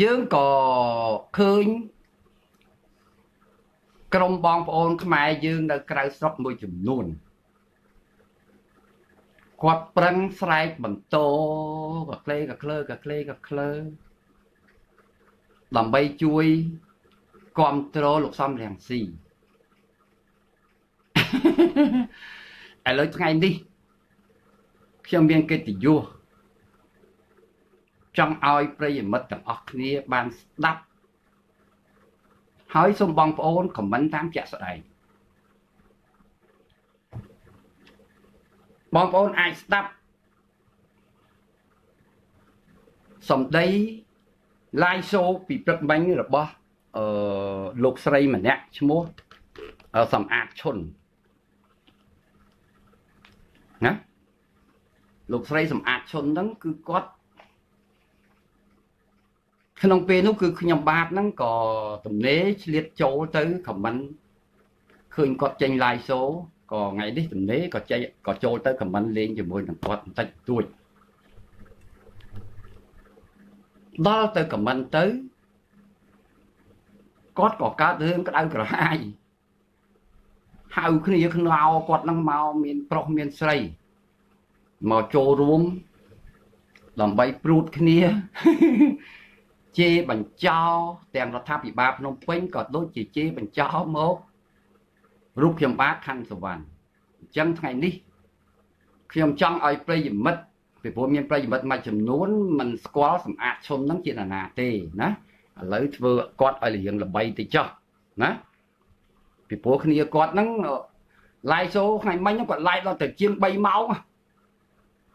យើងក៏ឃើញក្រុមបងប្អូន ខ្មែរយើងនៅក្រៅស្រុកមួយចំនួនគាត់ប្រឹងស្រែកបន្តកក្លេកក្លើកក្លេកក្លើដើម្បីជួយគ្រប់គ្រងលោកសំរាំងស៊ីឥឡូវថ្ងៃនេះខ្ញុំមានកិត្តិយស ចង់ឲ្យប្រិយមិត្តទាំងអស់គ្នាបានស្ដាប់ហើយសូមបងប្អូនខមមិនតាមជាក់ស្ដែងបងប្អូនអាចស្ដាប់សំដី live show ពីព្រឹកមិញរបស់អឺលោកស្រីម្នាក់ឈ្មោះសំអាតឈុនណាលោកស្រីសំអាតឈុនហ្នឹងគឺគាត់ ក្នុងពេលនោះគឺខ្ញុំបាទហ្នឹងក៏ទំនេរឆ្លៀតចូលទៅខមមិនឃើញគាត់ចេញ live show ក៏ថ្ងៃនេះទំនេរក៏ចេញក៏ចូលទៅខមមិនលេងជាមួយនឹងគាត់បន្តិចតួចដល់ទៅខមមិនទៅគាត់ក៏កើតរឿងក្តៅក្រហាយហៅគ្នាខ្នោគាត់នឹងមកមានប្រុសមានស្រីមកចូលរួមដើម្បីព្រួតគ្នា ជេរបញ្ចោទាំងរដ្ឋាភិបាលភ្នំពេញក៏ដូចជាជេរបញ្ចោមករូបខ្ញុំបាទខណ្ឌសវណ្ណអញ្ចឹងថ្ងៃនេះខ្ញុំចង់ឲ្យប្រិយមិត្តពីព្រោះមានប្រិយមិត្តមួយចំនួនមិនស្គាល់សម្អាតឈុំហ្នឹងជាណានាទេណាឥឡូវធ្វើគាត់ឲ្យរៀងល្បីទៅចុះណាពីព្រោះគ្នាគាត់ហ្នឹង live show ថ្ងៃមិញគាត់ live ដល់ទៅជាង3ម៉ោង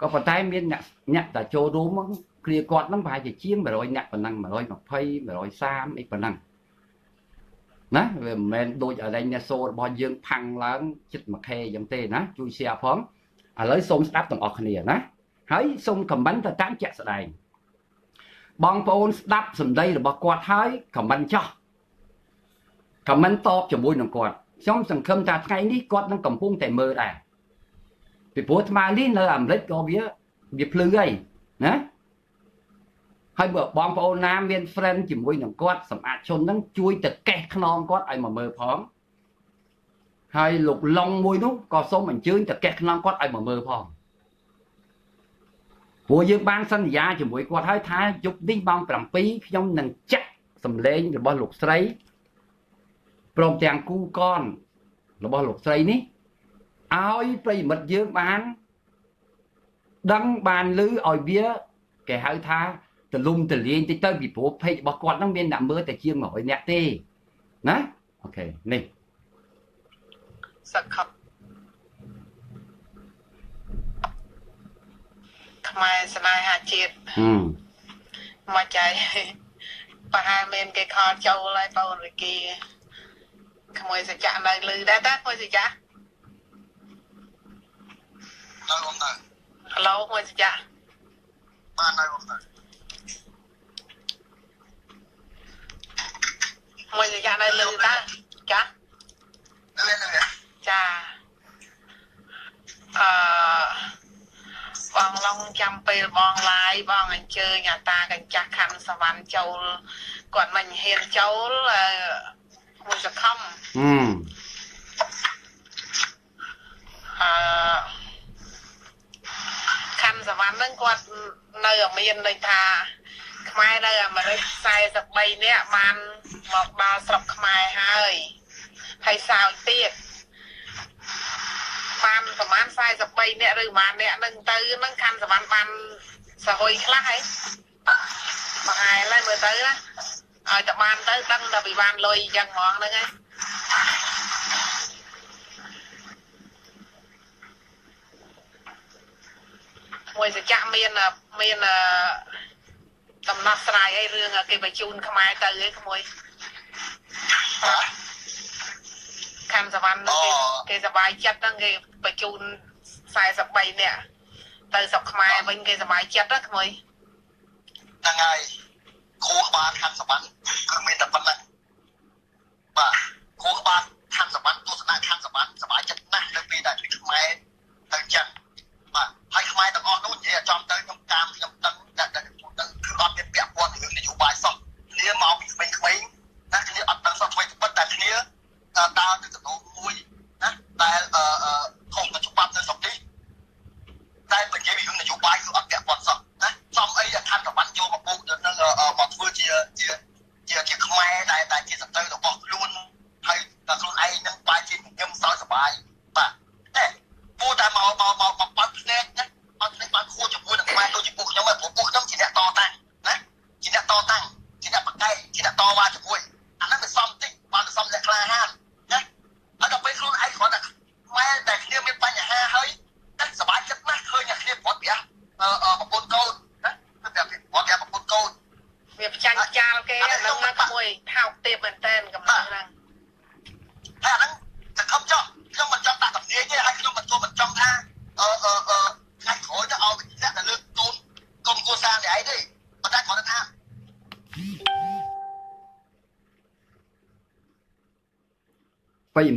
ក៏ប៉ុន្តែមានអ្នកអ្នកតែចូលរួម គ្រាគាត់ហ្នឹងប្រហែលជាជាង100អ្នកប៉ុណ្ណឹង120 130អីប៉ុណ្ណឹងណាវាមិនមែនដូចអរិញអ្នកសូរបស់យើងផាំងឡើងចិត្ត 1k អញ្ចឹងទេណាជួយ share ផងឥឡូវសូមស្ដាប់ទាំងអស់គ្នាណាហើយសូម comment ទៅតាមជាក់ស្ដែងបងប្អូនស្ដាប់សម្ដីរបស់គាត់ហើយ comment ចោះ comment តបជាមួយនឹងគាត់ខ្ញុំសង្ឃឹមថាថ្ងៃនេះគាត់នឹងកំពុងតែមើលដែរពីព្រោះថ្មនេះនៅអាមេរិកក៏វាវាភ្លឺហើយណា ហើយបើបងប្អូនណាមាន friend ជាមួយនឹងគាត់សម្អាតជនហ្នឹងជួយទៅកេះខ្នងគាត់ឲ្យមកមើលផងហើយលោកឡុងមួយនោះក៏សូមអញ្ជើញទៅកេះខ្នងគាត់ឲ្យមកមើលផងព្រោះយើងបានសន្យាជាមួយគាត់ហើយថាយប់នេះម៉ោង7ខ្ញុំនឹងចាក់សម្លេងរបស់លោកស្រីព្រមទាំងគូកនរបស់លោកស្រីនេះឲ្យប្រិមិត្តយើងបាន ដឹងបានឮឲ្យវាគេហៅថា ទលំទលាយតិចទៅពីព្រោះពេករបស់គាត់ហ្នឹងមានអ្នកមើលតែជាង100នាក់ទេណាអូខេនេះសកខខ្មែរស្នេហាជាតិមកចៃប្រហែលមានគេខលចូលហើយបងរិគីក្មួយសច្ចៈនៅលឺដែរតាក្មួយសច្ចៈនៅអមនៅហៅឡូមួយសច្ចៈបាននៅអមនៅ មួយសច្ចៈនៅលឺតាចាចាអឺបងឡងចាំពេលបងឡាយបងអញ្ជើញអាតាកញ្ចាស់ខណ្ឌសវណ្ណចូលគាត់មិនហ៊ានចូលមួយសខំអឺអឺខណ្ឌសវណ្ណហ្នឹងគាត់នៅមានន័យថា ខ្មែរនៅអាមេរិក43នាក់បានមកដល់ស្រុកខ្មែរហើយហើយសោយទៀតបានប្រហែល43នាក់ឬប្រហែលនាក់នឹងទៅនឹងខាន់សវណ្ណបានសហុយខ្លះហើយប្រហែលហើយមើលទៅណាឲ្យតែបានទៅដឹងតែពីបានលុយអញ្ចឹងហ្មងហ្នឹងហើយមួយសច្ចៈមានមាន ដំណោះស្រាយឲ្យរឿងគេបញ្ជូនខ្មែរទៅឯងក្មួយខណ្ឌសវណ្ណគេគេសบายចិត្តហ្នឹងគេបញ្ជូន43នាក់ទៅស្រុកខ្មែរវិញគេសบายចិត្តណាក្មួយហ្នឹងហើយគ្រូបានខណ្ឌសវណ្ណគឺមានតែប៉ុណ្ណឹងបាទគ្រូបានខណ្ឌសវណ្ណទស្សនៈខណ្ឌសវណ្ណសบายចិត្តណាស់នៅពេលដែលខ្មែរទៅចឹងបាទហើយខ្មែរទាំងអស់នោះនិយាយចំទៅខ្ញុំតាមខ្ញុំ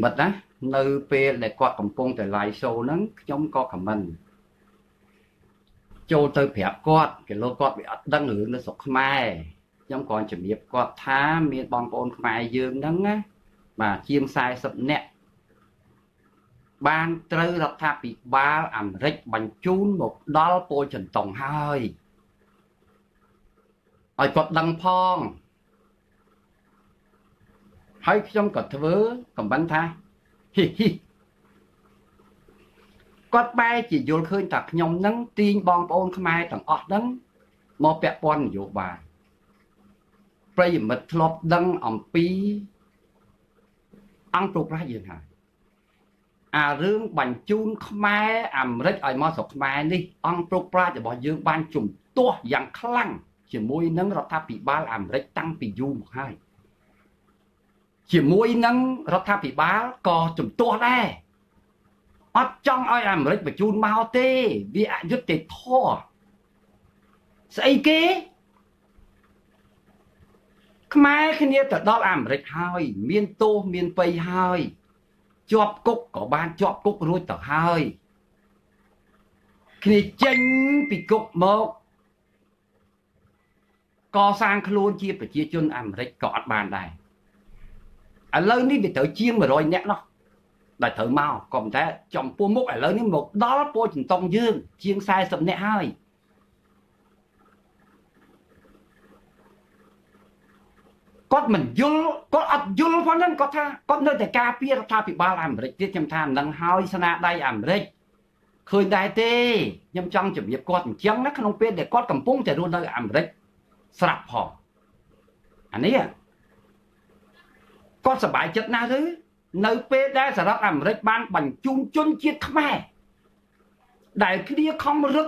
មិត្តណានៅពេលដែលគាត់កំពុងតែ live show ហ្នឹងខ្ញុំក៏ comment ចូលទៅប្រាប់គាត់គេលោកគាត់វាអត់ដឹងរឿងនៅស្រុកខ្មែរខ្ញុំគ្រាន់ជំរាបគាត់ថាមានបងប្អូនខ្មែរយើងហ្នឹងណាបាទជាង40នាក់បានត្រូវរដ្ឋាភិបាលអាមេរិកបញ្ជូនមកដល់ពលចន្ទុងហើយឲ្យគាត់ដឹងផង ហើយខ្ញុំក៏ធ្វើកំបិនថាហ៊ីហ៊ីគាត់បែរជាយល់ឃើញថាខ្ញុំនឹងទាញបងប្អូនខ្មែរទាំងអស់ហ្នឹងមកពាក់ព័ន្ធនយោបាយប្រិយមិត្តធ្លាប់ដឹងអំពី អង្គប្រប្រាស់យើងហើយអារឿងបញ្ជូនខ្មែរអាមេរិកឲ្យមកស្រុកខ្មែរនេះអង្គប្រប្រាស់របស់យើងបានជំទាស់យ៉ាងខ្លាំងជាមួយនឹងរដ្ឋាភិបាលអាមេរិកតាំងពីយូរមកហើយ ជាមួយនឹងរដ្ឋាភិបាលក៏ជំទាស់ដែរអត់ចង់ឲ្យអាមេរិកបញ្ជូនមកទេវាអយុត្តិធម៌ស្អីគេខ្មែរគ្នាទៅដល់អាមេរិកហើយ មានទោសមានបៃហើយជាប់គុកក៏បានជាប់គុករួចទៅហើយគ្នាចេញពីគុកមកកសាងខ្លួនជាប្រជាជនអាមេរិកក៏អត់បានដែរ ឥឡូវនេះវាត្រូវជាង100នាក់នោះដែលត្រូវមកក៏ប៉ុន្តែចំពោះមុខឥឡូវនេះមកដល់ពោចន្តងយើង ជាង40នាក់ហើយគាត់មិនយល់គាត់អត់យល់ផងហ្នឹងគាត់ថាគាត់នៅតែការពាររដ្ឋាភិបាលអាមេរិកទៀតខ្ញុំថាមិនដឹងហើយស្នាដៃអាមេរិកឃើញដែរទេខ្ញុំចង់ជម្រាបគាត់អញ្ចឹងណាក្នុងពេលដែលគាត់កំពុងតែរស់នៅអាមេរិកស្រាប់ផងអានេះ គាត់សប្បាយចិត្តណាស់ឬនៅពេលដែលសហរដ្ឋអាមេរិកបានបញ្ជូនជនជាតិខ្មែរដែលគ្នាខំរឹក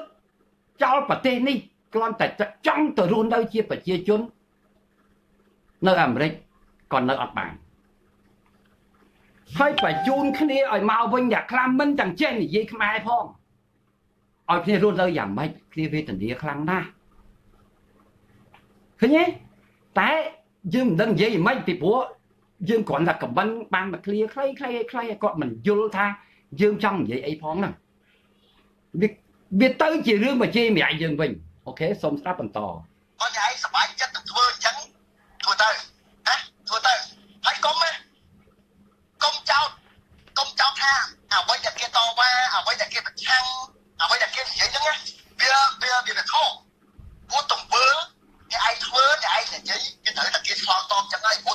ចោលប្រទេសនេះគ្រាន់តែចង់ទៅរស់នៅជាប្រជាជន នៅអាមេរិកក៏នៅអត់បានហើយបញ្ជូនគ្នាឲ្យមកវិញយ៉ាងខ្លាំងមិនទាំងចេះនិយាយខ្មែរផងឲ្យគ្នារស់នៅយ៉ាងម៉េចគ្នាវេទនាខ្លាំងណាស់ឃើញទេតែយើងមិនដឹងនិយាយយ៉ាងម៉េចពីព្រោះ យើងគ្រាន់តែកំបិនបានមកឃ្លាខ្លីខ្លីខ្លីគាត់មិនយល់ថាយើងចង់និយាយអីផងហ្នឹងវាវាទៅជារឿងមកជេរម្រាយយើងវិញអូខេសូមស្ដាប់បន្តគាត់ឯងសប្បាយចិត្តទៅធ្វើអញ្ចឹងធ្វើទៅណាធ្វើទៅហើយកុំណាកុំចោតកុំចោតថាអ្វីដែលគេតវ៉ាអ្វីដែលគេប្រឆាំងអ្វីដែលគេនិយាយហ្នឹងវាវាវាវាខុសព្រោះទង្វើអ្នកឯងធ្វើអ្នកឯងនិយាយគេត្រូវតែគេឆ្លងតបចឹងហើយព្រោះ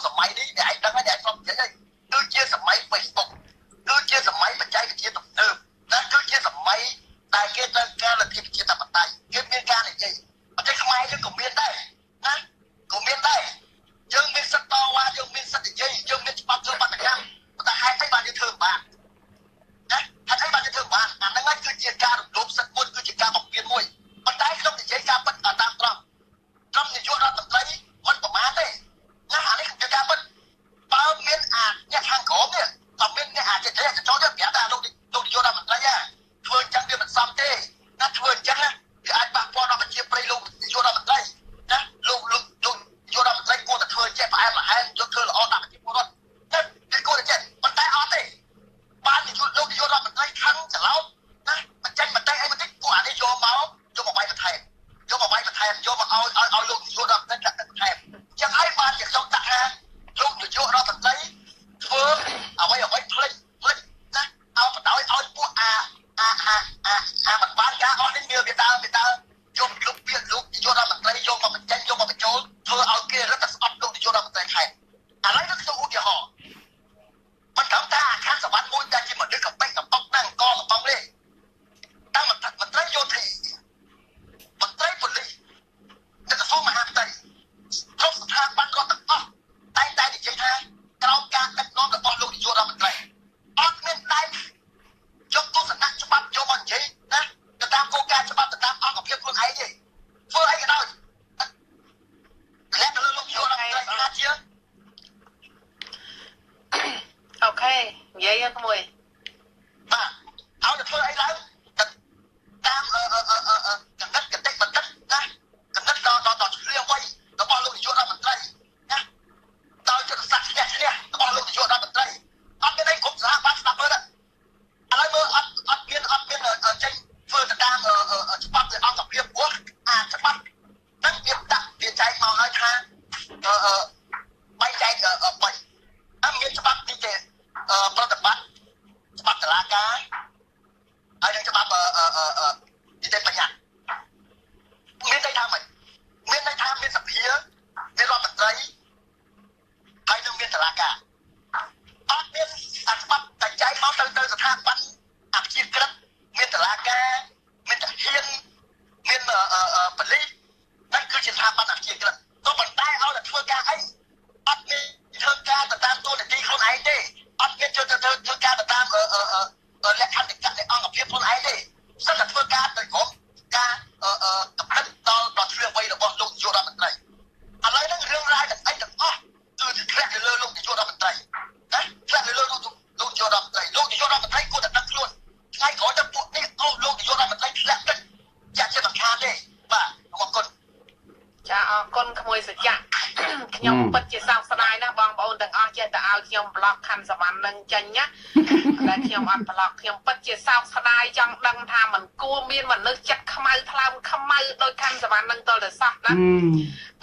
តែខ្ញុំអត់ប្លុកខ្ញុំពិតជាសោកស្ដាយចង់ដឹងថាมันគួរមានមនុស្សចិត្តខ្មៅថ្លើមខ្មៅដោយខណ្ឌសវណ្ណនឹងតលតែសោះណា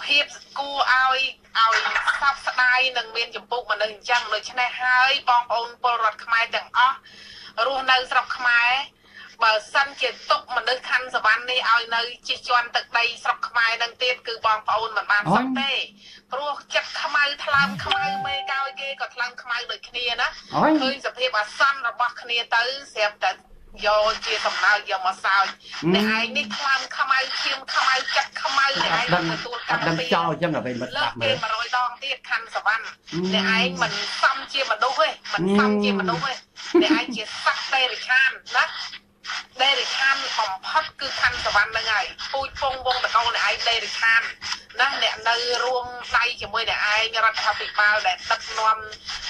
ភាពគួរឲ្យឲ្យសោកស្ដាយនឹងមានចម្ពោះមនុស្សអញ្ចឹងដូច្នេះហើយបងប្អូនពលរដ្ឋខ្មែរទាំងអស់រស់នៅស្រុកខ្មែរបើសិនជាទុកមនុស្សខណ្ឌសវណ្ណនេះឲ្យនៅជិះជាន់ទឹកដីស្រុកខ្មែរនឹងទៀតគឺបងប្អូនមិនបានសុខទេ ព្រោះចិត្តខ្មៅថ្លើមខ្មៅមេកោយគេក៏ថ្លើមខ្មៅដូចគ្នាណាឃើញសភាពអាសន្នរបស់គ្នាទៅស្រាប់តែយកជាសំណើយកមកសើចអ្នកឯងនេះខ្លាំងខ្មៅឈាមខ្មៅចិត្តខ្មៅអ្នកឯងទទួលកម្មពីចោលអញ្ចឹងដើម្បីមិនស្ដាប់មើល100ដងទៀតខណ្ឌសវណ្ណអ្នកឯងមិនសមជាមនុស្សទេមិនសមជាមនុស្សទេអ្នកឯងជាសត្វទេរិឆានណា ដេរិឆានបំផុតគឺខណ្ឌសវណ្ណហ្នឹងហើយពូជពងវងតកោអ្នកឯងដេរិឆានណាអ្នកនៅរួមដៃជាមួយអ្នកឯងរដ្ឋាភិបាលដែលដឹកនាំ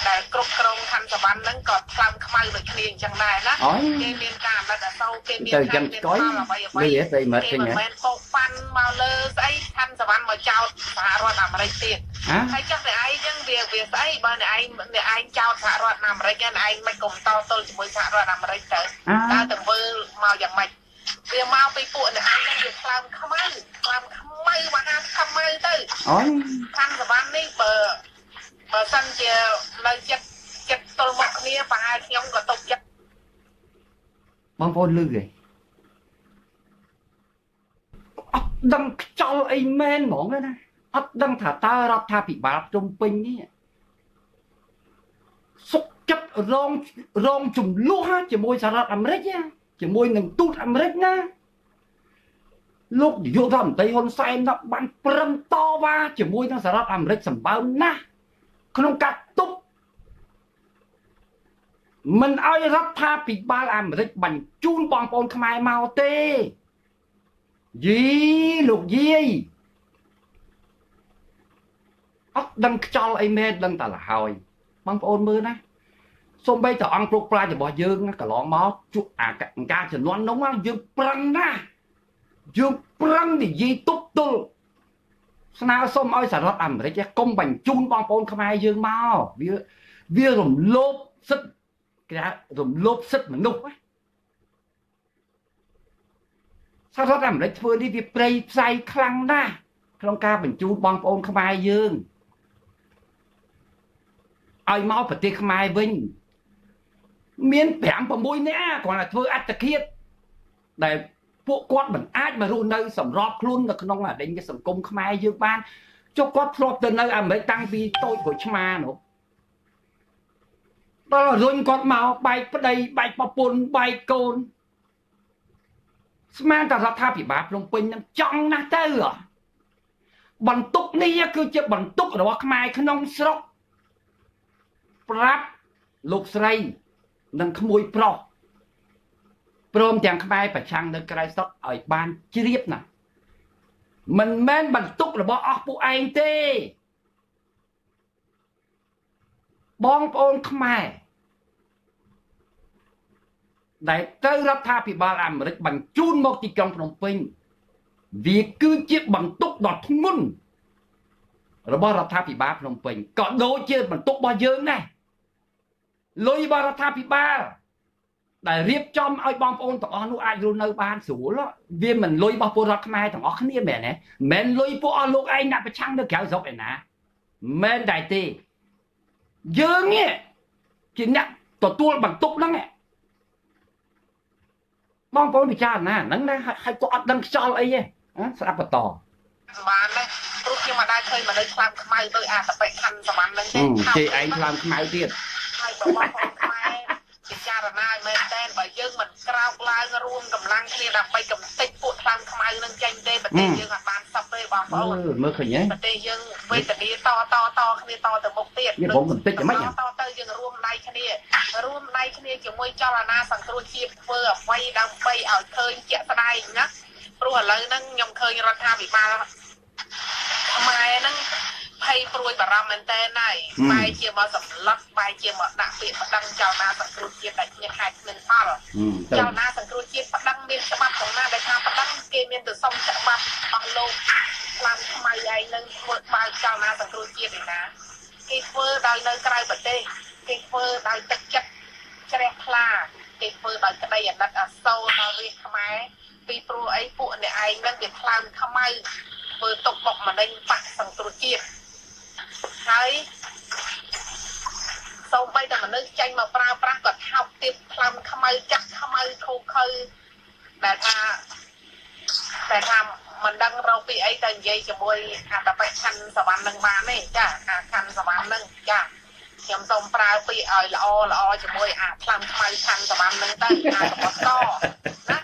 ដែលគ្រប់គ្រងខណ្ឌសវណ្ណហ្នឹងក៏ថ្លើមខ្មៅដូចគ្នាអញ្ចឹងដែរណាគេមានការអាណិតអាសូរគេមានការមានផលអ្វីអ្វីគេមិនមែនពោកប៉ាន់មកលើស្អីខណ្ឌសវណ្ណមកចោតសហរដ្ឋអាមេរិកទៀតហើយចុះអ្នកឯងហ្នឹងវាវាស្អីបើអ្នកឯងអ្នកឯងចោតសហរដ្ឋអាមេរិកហ្នឹងឯងមិនកុំតទល់ជាមួយសហរដ្ឋអាមេរិកទៅតើទៅមើលមកយ៉ាងម៉េចវាមកពីពួកអ្នកឯងហ្នឹងវាខ្លាំងខ្មៅខ្លាំងខ្មៅមហាខ្មៅទៅអូយខាងសវណ្ណនេះបើបើសិនជានៅចិត្តចិត្តទល់មកគ្នាប្រហែលខ្ញុំក៏ຕົកចិត្តបងប្អូនលឺទេអត់ដឹងខ្ចល់អីមែនហ្មងណាអត់ដឹងថាតើរដ្ឋាភិបាលភ្នំពេញនេះសុកចិត្តរងរងចំនួនជាមួយសហរដ្ឋអាមេរិក ជាមួយនឹងទូតអាមេរិកណាលោកនាយករដ្ឋមន្ត្រីហ៊ុនសែនបានប្រឹងតវ៉ាជាមួយនឹងសហរដ្ឋអាមេរិកសម្បើមណាស់ក្នុងការទប់មិនឲ្យរដ្ឋាភិបាលអាមេរិកបញ្ជូនបងប្អូនខ្មែរមកទេយីលោកយាយអត់ដឹងខ្ចល់អីមែនដឹងតែលហើយបងប្អូនមើលណា សូម្បីតែអង្គព្រោកប្រាជ្ញរបស់យើងកន្លងមកជួអាការជំនាន់នោះយើងប្រឹងណាស់យើងប្រឹងនិយាយទប់ទល់ស្នើសុំឲ្យសហរដ្ឋអាមេរិកកុំបញ្ជូនបងប្អូនខ្មែរយើងមកវាវារំលោភសិទ្ធិគេថារំលោភសិទ្ធិមនុស្សសហរដ្ឋអាមេរិកធ្វើនេះវាប្រៃផ្សៃខ្លាំងណាស់ក្នុងការបញ្ជូនបងប្អូនខ្មែរយើងឲ្យមកប្រទេសខ្មែរវិញ មាន5 6នាក់គ្រាន់តែធ្វើអត្តឃាតដែលពួកគាត់មិនអាចមករស់នៅសម្របខ្លួននៅក្នុងអដិញសង្គមខ្មែរយើងបានចុះគាត់ធ្លាប់ទៅនៅអាមេរិកតាំងពីតូចក្រូចឆ្មានោះដល់រុញគាត់មកបែកប្តីបែកប្រពន្ធបែកកូនស្មានតែរដ្ឋាភិបាលភ្នំពេញនឹងចង់ណាស់ទៅបន្ទុកនេះគឺជាបន្ទុករបស់ខ្មែរក្នុងស្រុកប្រាប់លោកស្រី និងក្មួយប្រុសព្រមទាំងក្បែរប្រឆាំងនៅក្រៅស្រុកឲ្យបានជ្រាបណាមិនមែនបន្ទុករបស់អស់ពួកឯងទេ បងប្អូនខ្មែរដែលទៅរដ្ឋាភិបាលអាមេរិកបញ្ជូនមកទីក្រុងភ្នំពេញ វាគឺជាបន្ទុកដ៏ធ្ងន់របស់រដ្ឋាភិបាលភ្នំពេញក៏ដូចជាបន្ទុករបស់យើងដែរ លុយរបស់រដ្ឋាភិបាលដែលរៀបចំឲ្យបងប្អូនទាំងអស់នោះអាចរស់នៅបានស្រួលវាមិនលុយរបស់ពលរដ្ឋខ្មែរទាំងអស់គ្នាមែនទេមិនលុយពួកអស់លោកឯងអ្នកប្រឆាំងនៅក្រៅស្រុកឯណាមិនដែរទេយើងនេះជាអ្នកទទួលបន្ទុកហ្នឹងបងប្អូនពិចារណាហ្នឹងណាហើយគាត់អត់ដឹងខ្យល់អីទេស្ដាប់បន្តបានដែរព្រោះខ្ញុំមិនដែលឃើញមនុស្សខ្លាំខ្មៅដោយអាតបិខណ្ឌសវណ្ណហ្នឹងទេជេឯងខ្លាំខ្មៅទៀត ហើយបងប្អូនខ្មែរពិចារណាឲ្យមែនតើបើយើងមិនក្រោកឡើងរួមកម្លាំងគ្នាដើម្បីកំទេចពួកខ្លាំងខ្មៅនឹងចេញទេប្រទេសយើងអាចបានសពទេបងប្អូនមើលឃើញហ៎ប្រទេសយើងវេទនាតតតគ្នាតទៅមុខទៀតយើងកំទេចមិនតទៅយើងរួមដៃគ្នារួមដៃគ្នាជាមួយចលនាសង្គ្រោះជាតិធ្វើអ្វីដើម្បីឲ្យឃើញជាក់ស្ដែងណាព្រោះឥឡូវហ្នឹងខ្ញុំឃើញរដ្ឋាភិបាលខ្មែរហ្នឹង ភ័យព្រួយបារម្ភមែនតើណៃបែរជាមកសម្លាប់បែរជាមកដាក់ពាក្យបណ្ដឹងចៅណាសង្គ្រោះជាតិដែលគ្មានហេតុគ្មានផលចៅណាសង្គ្រោះជាតិបណ្ដឹងមានច្បាប់ផងណាដែលថាបណ្ដឹងគេមានទៅសុំច្បាប់អស់លោកខ្លាំងថ្មីឯងនឹងធ្វើបើកចៅណាសង្គ្រោះជាតិឯណាគេធ្វើដោយនៅក្រៅប្រទេសគេធ្វើដោយទឹកចិត្តជ្រះថ្លាគេធ្វើដោយក្តីអាណិតអាសូរដល់រាជខ្មែរពីព្រោះអីពួកអ្នកឯងនឹងវាខ្លាំងខ្មៅធ្វើទុកបុកម្នេញបាក់សង្គ្រោះជាតិ ហើយសូម្បីតែមនុស្សចេញមកប្រើប្រាស់ក៏ថោកទៀតខ្លាំខ្មៅចាស់ខ្មៅខូខើដែលថាតែថាមិនដឹងរកពីអីទៅនិយាយជាមួយអាតបិខណ្ឌសវណ្ណនឹងបានទេចាអាខណ្ឌសវណ្ណនឹងចាខ្ញុំសូមប្រើពីឲ្យល្អល្អជាមួយអាខ្លាំខ្មៅខណ្ឌសវណ្ណនឹងទៅអាតបតណា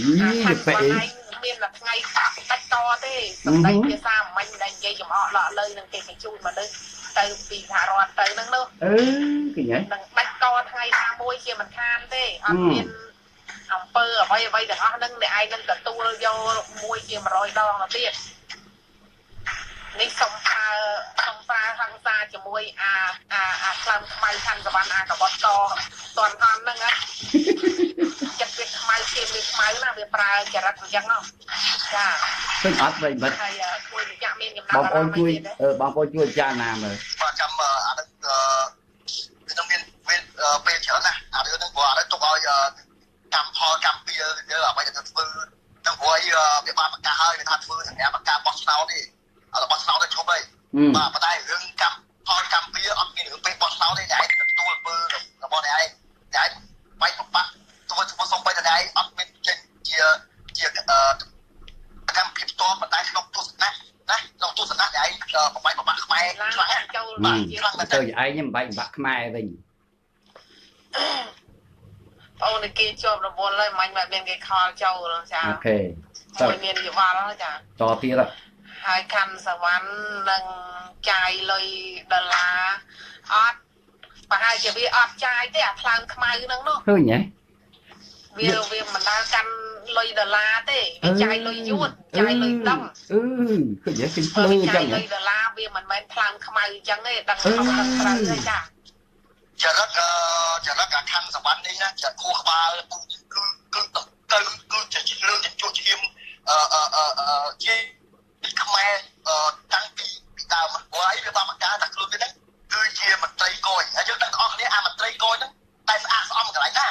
យីបែ មានតែថ្ងៃដាច់តទេសំដីភាសាមិញដែលនិយាយចំអកឡក់លើនឹងគេបញ្ជូនមនុស្សទៅពីថារត់ទៅហ្នឹងនោះអឺគេញ៉ៃនឹងដាច់តថ្ងៃណាមួយជាមិនខានទេអត់មានអំពើអ្វីអ្វីទាំងអស់ហ្នឹងអ្នកឯងនឹងទទួលយកមួយជា100ដងទៅទៀត នេះសុំប្រើសុំប្រើហង្សាជាមួយអាអាអាខ្លាំខ្មៅខណ្ឌសវណ្ណអាកបតកតន់ហន់ហ្នឹងណាចិត្តវាខ្មៅជាវាខ្មៅណាវាប្រើចរិតអញ្ចឹងណាចាឃើញអត់ប្រិមិត្តហើយជួយរយៈមានចំណាំបងប្អូនជួយបងប្អូនជួយចារណាមើលបាទចាំអានេះខ្ញុំមានពេលច្រើនណាអារឿងហ្នឹងព្រោះអានេះទុកឲ្យកម្មផលកម្មពីយើងអ្វីដែលធ្វើទាំងព្រោះអីវាបានប្រកាសហើយវាថាធ្វើសម្រាប់ប្រកាសបោះឆ្នោតនេះ របស់ឆ្នោតទៅឈប់ហើយបាទប៉ុន្តែរឿងកម្មផលកម្មពីអត់មានរឿងពេលបោះឆ្នោតទេតែឯងទទួលពើរបស់តែឯងតែឯងបាច់បបាក់ធ្វើធ្វើសុំបីតែឯងអត់មានចេញជាជាកម្មភាពផ្ទាល់ប៉ុន្តែក្នុងទស្សនៈណាក្នុងទស្សនៈតែឯងបបាច់បបាក់ខ្មែរខ្លះចូលបាទជាខ្លាំងទៅឯងមិនបាច់បបាក់ខ្មែរវិញអូនគេជាប់រវល់ហើយមិនមែនមានគេខលចូលចាអូខេតែមានយវល់ចាតទៀត ហើយខាន់សវណ្ណនឹងចាយលុយដុល្លារអត់ប្រហែលជាវាអត់ចាយទេអាថ្លើមខ្មៅហ្នឹងនោះឃើញហ៎វាវាមិនដែលកាន់លុយដុល្លារទេវាចាយលុយយួនចាយលុយដឹងអឺឃើញហ៎ឃើញភ្លើអញ្ចឹងលុយដុល្លារវាមិនមែនថ្លើមខ្មៅអញ្ចឹងទេដឹងខុសដឹងត្រូវទេចាចរិតចរិតអាខាន់សវណ្ណនេះណាចរិតខួរក្បាលគឺគឺគឺទៅគឺជាលើកជាជួឈាមអឺអឺជា ខ្មែរតាំងពីពីដើមព្រោះអីវាបានមកការថាខ្លួនវាហ្នឹងគឺជាមន្ត្រីកយហើយយើងទាំងអស់គ្នាអាមន្ត្រីកយហ្នឹងតែស្អាតស្អំកន្លែងណាណា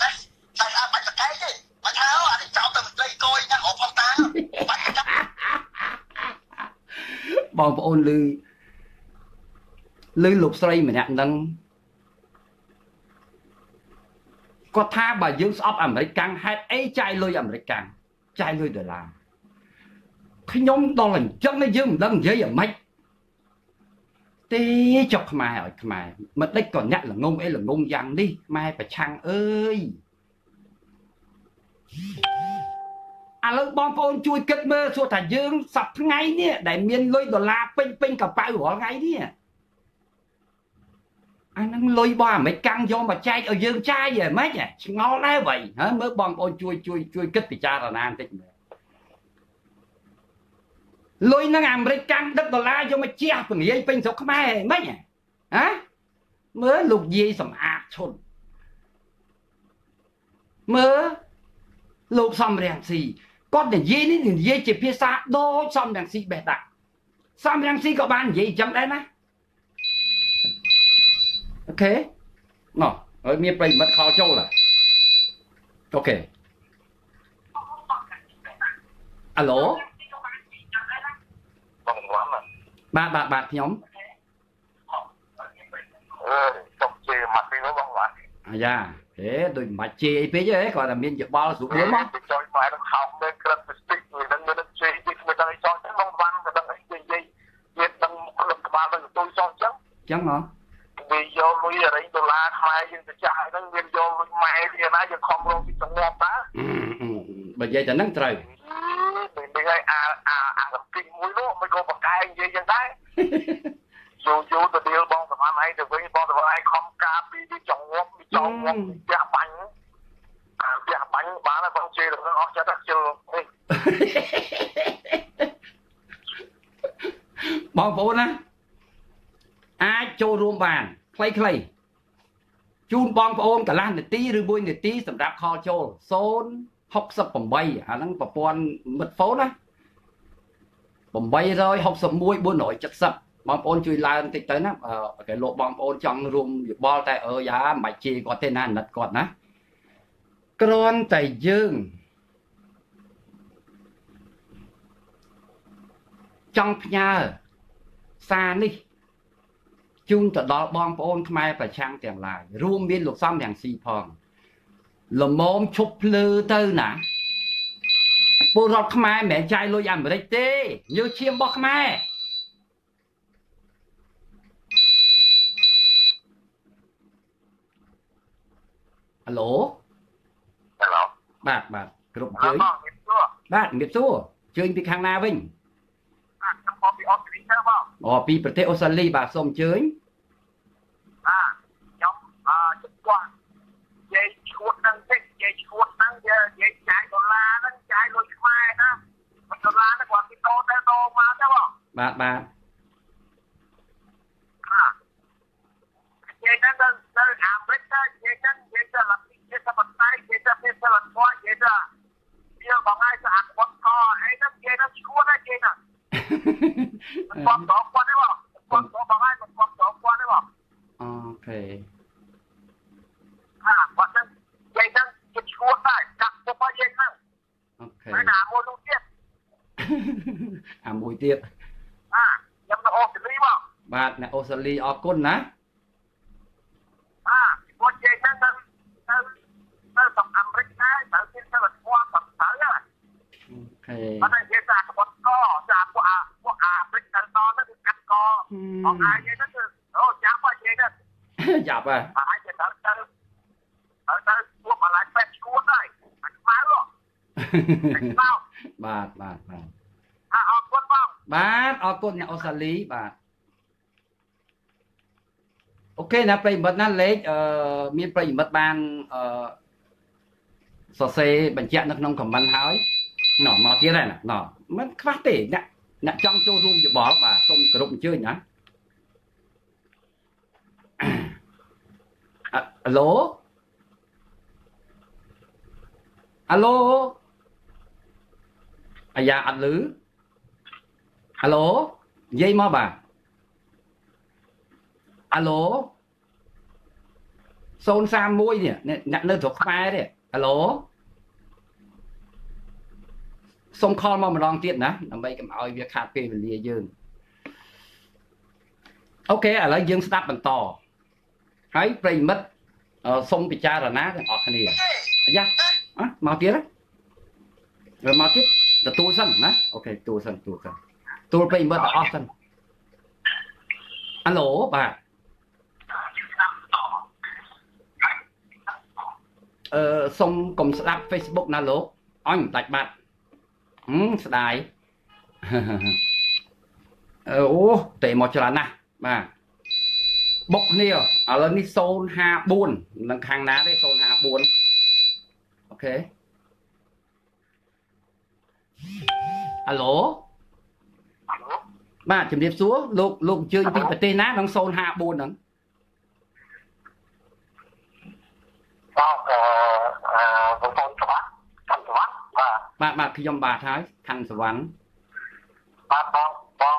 តែស្អាតបាច់ប្រកែកទេបាច់ថាអានេះចោលទៅមន្ត្រីកយណារកផងតាបាច់ចាប់បងប្អូនឮឮលោកស្រីម្នាក់ហ្នឹងគាត់ថាបើយើងស្អប់អាមេរិកកាំងហេតុអីចាយលុយអាមេរិកកាំងចាយលុយដុល្លារ ខ្ញុំដល់អញ្ចឹងយើងមិនដឹងនិយាយអាម៉េចទេចុកខ្មែរឲ្យខ្មែរមិនដេចក៏អ្នកល្ងងអីល្ងងយ៉ាងនេះខ្មែរប្រឆាំងអើយឥឡូវបងប្អូនជួយគិតមើលសួរថាយើងសប្ថ្ងៃនេះដែលមានលុយដុល្លារពេញពេញកប៉ៅរាល់ថ្ងៃនេះអានឹងលុយរបស់អាមេរិកកាំងយកមកចែកឲ្យយើងចាយហ៎ម៉េចឆ្ងល់ដែរវៃហើយមើលបងប្អូនជួយជួយជួយគិតពិចារណាបន្តិចមើល លុយនឹងអាមេរិកកាន់ដឹកដុល្លារយកមកជះពង្រាយពេញស្រុកខ្មែរហ្មងហ៎មើលលោកយាយសំអាតឈុនមើលលោកសំរងស៊ីគាត់និយាយនេះនិយាយជាភាសាដូចសំរងស៊ីបេះដាក់សំរងស៊ីក៏បាននិយាយអញ្ចឹងដែរណាអូខេណោះហើយមានប្រិមិត្តខលចូលហើយអូខេអាឡូ បងរំណា បាទបាទបាទខ្ញុំអឺចុកជេរមកពីនោះបងរំអាយ៉ាហេដូចមិនបាច់ជេរអីពេកទេគាត់តែមានយោបល់ស្រួលមកទៅចុយម៉ែនឹងខោមេក្រិតស្ទីកមួយនឹងមានជេរទីមិនដឹងអីចង់ចឹងបងរំក៏ដឹងអីនិយាយនិយាយដឹងខ្លួនក្បាលនឹងទូចង់ចឹងអញ្ចឹងហ៎វាយកលុយអរិញដុល្លារខ្មែរយើងទៅចាស់ហ្នឹងមានយកលុយម៉ែវាណាយើងខំរងពីចង្អប់តាអឺអឺបើនិយាយតែហ្នឹងត្រូវ ពេលនេះឲ្យអាអាអាកំពីមួយនោះមិនក៏បកកែនិយាយចឹងដែរ យូរយូរទៅដៀលបងសម្រាប់ឯងទៅវិញបងទៅឯងខំការពីវាចង្អប់វាចង្អប់វាផ្ទះបាញ់អាផ្ទះបាញ់បានហើយបងជេរទៅអស់ចិត្តជិលនេះបងប្អូនណាអាចចូលរួមបានខ្លីៗជូនបងប្អូនកន្លះនាទីឬ1នាទីសម្រាប់ខលចូល068អាហ្នឹងប្រព័ន្ធមិត្តហ្វូនណា861 470 បងប្អូនជួយឡើងបន្តិចទៅណាអឺគេលោកបងប្អូនចង់រួមយោបល់តែអើយ៉ាមិនបាច់ជេរគាត់ទេណាអាណិតគាត់ណាគ្រាន់តែយើងចង់ផ្ញើសារនេះជូនទៅដល់បងប្អូនខ្មែរប្រឆាំងទាំងឡាយរួមមានលោកសំទាំងស៊ីផងលមមឈប់ភ្លឺទៅណាពលរដ្ឋខ្មែរមិនមែនចាយលុយអាមេរិកទេយើងឈាមរបស់ខ្មែរ អាឡូហេឡូបាទបាទគ្រប់អើជើញបងមានសួរបាទជំរាបសួរជើញពីខាងណាវិញអាខ្ញុំមកពីអូស្ត្រាលីទៅបងអូពីប្រទេសអូស្ត្រាលីបាទសូមជើញអាខ្ញុំអឺជិះគាត់និយាយឈួតហ្នឹងតិចនិយាយឈួតហ្នឹងនិយាយចាយដុល្លារហ្នឹងចាយលុយខ្មែរណាដុល្លារហ្នឹងគាត់គេដោទៅដោមកទៅបងបាទបាទនិយាយទៅទៅអាមេរិកទៅនិយាយទៅនិយាយទៅលទ្ធិជាសប តៃនិយាយទៅមានសិលធម៌និយាយទៅវាបងឯងស្អាតគាត់កអីហ្នឹងនិយាយទៅឈួតណានិយាយទៅគាត់តគាត់ទេបងគាត់តបងឯងគាត់តគាត់ទេបងអូខេអាគាត់ទៅនិយាយទៅជាឈួតដែរកាត់ពុកមកយើងហ្នឹងអូខេហើយណាមួយនោះទៀតអាមួយទៀតអាខ្ញុំទៅអូស្ត្រាលីបងបាទអ្នកអូស្ត្រាលីអរគុណណាអាគាត់និយាយទៅទៅទៅ ទៅសំអាមេរិកដែរទៅមានសិលធម៌សំទៅហ្នឹងអូខេអត់តែនិយាយថាគាត់កចាពួកអាពួកអាព្រិចទៅដល់ទៅកាត់កអងអាយនិយាយទៅគឺអូចាំបើនិយាយទៅយ៉ាប់ហ่ะអាយទៅទៅទៅទៅពួកអាឡៃពេទ្យឈួតហើយអាខ្មៅហ៎ខ្មៅបាទបាទបាទអាអរគុណបងបាទអរគុណអ្នកអូស្ត្រាលីបាទអូខេណាប្រិយមិត្តណាលេខអឺមានប្រិយមិត្តបានអឺ សរសេរបញ្ជាក់នៅក្នុងខមមិនហើយណោះមកទៀតហើយណាណោះមិនខ្វះទេអ្នកអ្នកចង់ចូលរួមយោបល់បាទសូមគោរពអញ្ជើញណាអអាឡូអាឡូអាយ៉ាអត់ឮអាឡូនិយាយមកបាទអាឡូ031នេះអ្នកនៅស្រុកខ្មែរទេ អាឡូសុំខលមកម្ដងទៀតណាដើម្បីកុំឲ្យវាខាតពេលវេលាយើងអូខេឥឡូវយើងស្ដាប់បន្តហើយប្រិយមិត្តអឺសូមពិចារណាទាំងអស់គ្នាអាយ៉ាអ่ะមកទៀតណាហើយមកទៀតទទួលសិនណាអូខេទទួលសិនទទួលសិនទទួលប្រិយមិត្តទាំងអស់សិនអាឡូបាទ អឺសុំកុំស្ដាប់ Facebook ណាលោកអញដាច់បាត់ហឹមស្ដាយអឺអូតេមកច្រើនណាស់បាទបុកគ្នាឥឡូវនេះ054នឹងខាងណាទេ054អូខេអាឡូអាឡូបាទជំរាបសួរលោកលោកអញ្ជើញពីប្រទេសណាក្នុង054ហ្នឹង បងអឺបាទបាទខ្ញុំបាទហើយខណ្ឌសវណ្ណបាទបងបង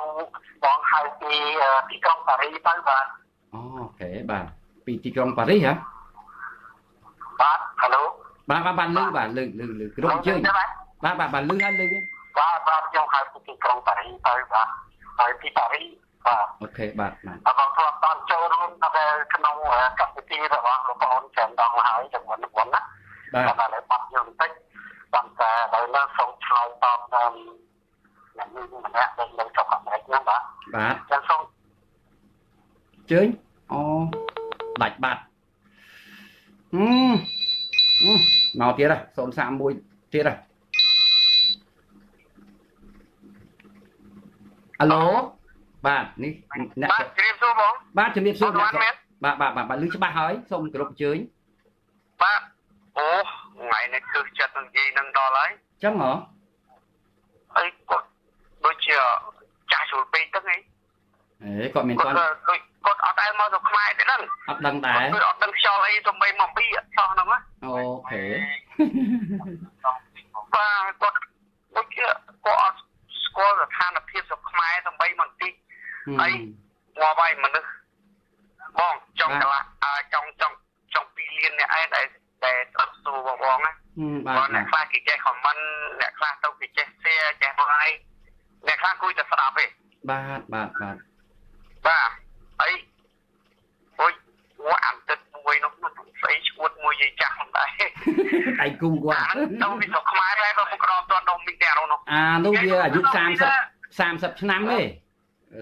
បងហៅពីអឺទីក្រុងប៉ារីសទៅបាទអូខេបាទពីទីក្រុងប៉ារីសហ៎បាទហៅឡូបាទបាទបាទលឺបាទលឺលឺលឺគ្រប់អញ្ជើញបាទបាទបាទបាទលឺហើយលឺហើយបាទបាទខ្ញុំហៅពីទីក្រុងប៉ារីសទៅបាទហើយពីប៉ារីស បាទអូខេបាទបាទអរបងធ្លាប់តាមចូលរួមនៅក្នុងកម្មវិធីរបស់លោកប្អូនច្រើនដងមកហើយចំនួនមុនណាបាទបាទឥឡូវបាត់យើងបន្តិចតាមតែឥឡូវឡើងសូមឆ្លើយតបតាមអ្នកនេះម្នាក់ដែលនៅស្រុកអាមេរិកហ្នឹងបាទបាទចឹងសូមអញ្ជើញអូដាច់បាត់ហឹមហឹមមកទៀតហ៎031ទៀតហ៎អាឡូ បាទនេះអ្នកបាទជ្រាបសួរបងបាទជំរាបសួរបាអ្នកទមែនបាទបាទបាទបាទលឺច្បាស់ហើយសូមគោរពអញ្ជើញបាទអូថ្ងៃនេះគឺចិត្តនឹងនិយាយនឹងដល់ហើយអញ្ចឹងហ៎ហើយគាត់ដូចជាចាស់ជ្រុលពេកទៅហីអេគាត់មានគាត់គាត់ដូចគាត់អត់ដែលមកទៅខ្មែរទេហ្នឹងអត់ដឹងដែគាត់រគឺអត់ដឹងខ្យល់អីសំបីមកពីអត់សោះហ្នឹងណាអូខេបាទគាត់ដូចជាគាត់អត់ស្គាល់ស្ថានភាពស្រុកខ្មែរសំបីមកទី ហឹមងាប់ហើយមនុស្សបងចង់កន្លះអើចង់ចង់ចង់ពីលានអ្នកឯងដែលដែលត្រឹមសួរបងបងណាហឹមបាបងទអ្នកខ្លះគេចេះ comment អ្នកខ្លះទៅគេចេះ share ចេះ like អ្នកខ្លះគួយតែស្ដាប់ទេបាទបាទបាទបាទហើយអុយមួយអានទឹកមួយនោះមិនស្អីឈួតមួយយាយចាស់ហ្នឹងដែរដៃគូគាត់អានទៅពីស្រុកខ្មែរដែរបើមុខរអត់ទាន់ដល់មីតែនោះនោះអានោះវាអាយុ30 30ឆ្នាំទេ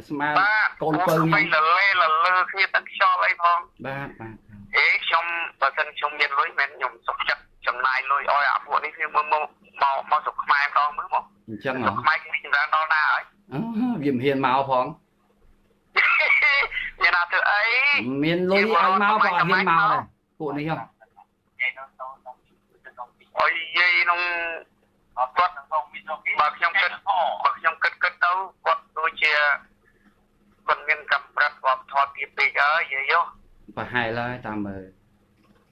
ស្មើបាទកូនពៅខ្ញុំខ្ញុំលលេលលើគ្នាទឹកខ្យល់អីផងបាទបាទអេខ្ញុំបើសិនខ្ញុំមានលុយមិនខ្ញុំសុខចិត្តចំណាយលុយឲ្យអាពួកនេះវាមកមកមកមកស្រុកខ្មែរម្ដងមើលមកអញ្ចឹងហស្រុក៎ខ្មែរគេចម្រើនដល់ណាហើយអូវាមិនហ៊ានមកផងមានណាធ្វើអីមានលុយឲ្យមកក៏អត់ហ៊ានមកដែរពួកនេះហ៎អុយយាយនោះគាត់បើខ្ញុំគិតបើខ្ញុំគិតគិតទៅគាត់ដូចជា គាត់មានកម្រិតវប្បធម៌ពីពេកហើយយាយយោប្រហែលហើយតាមមើល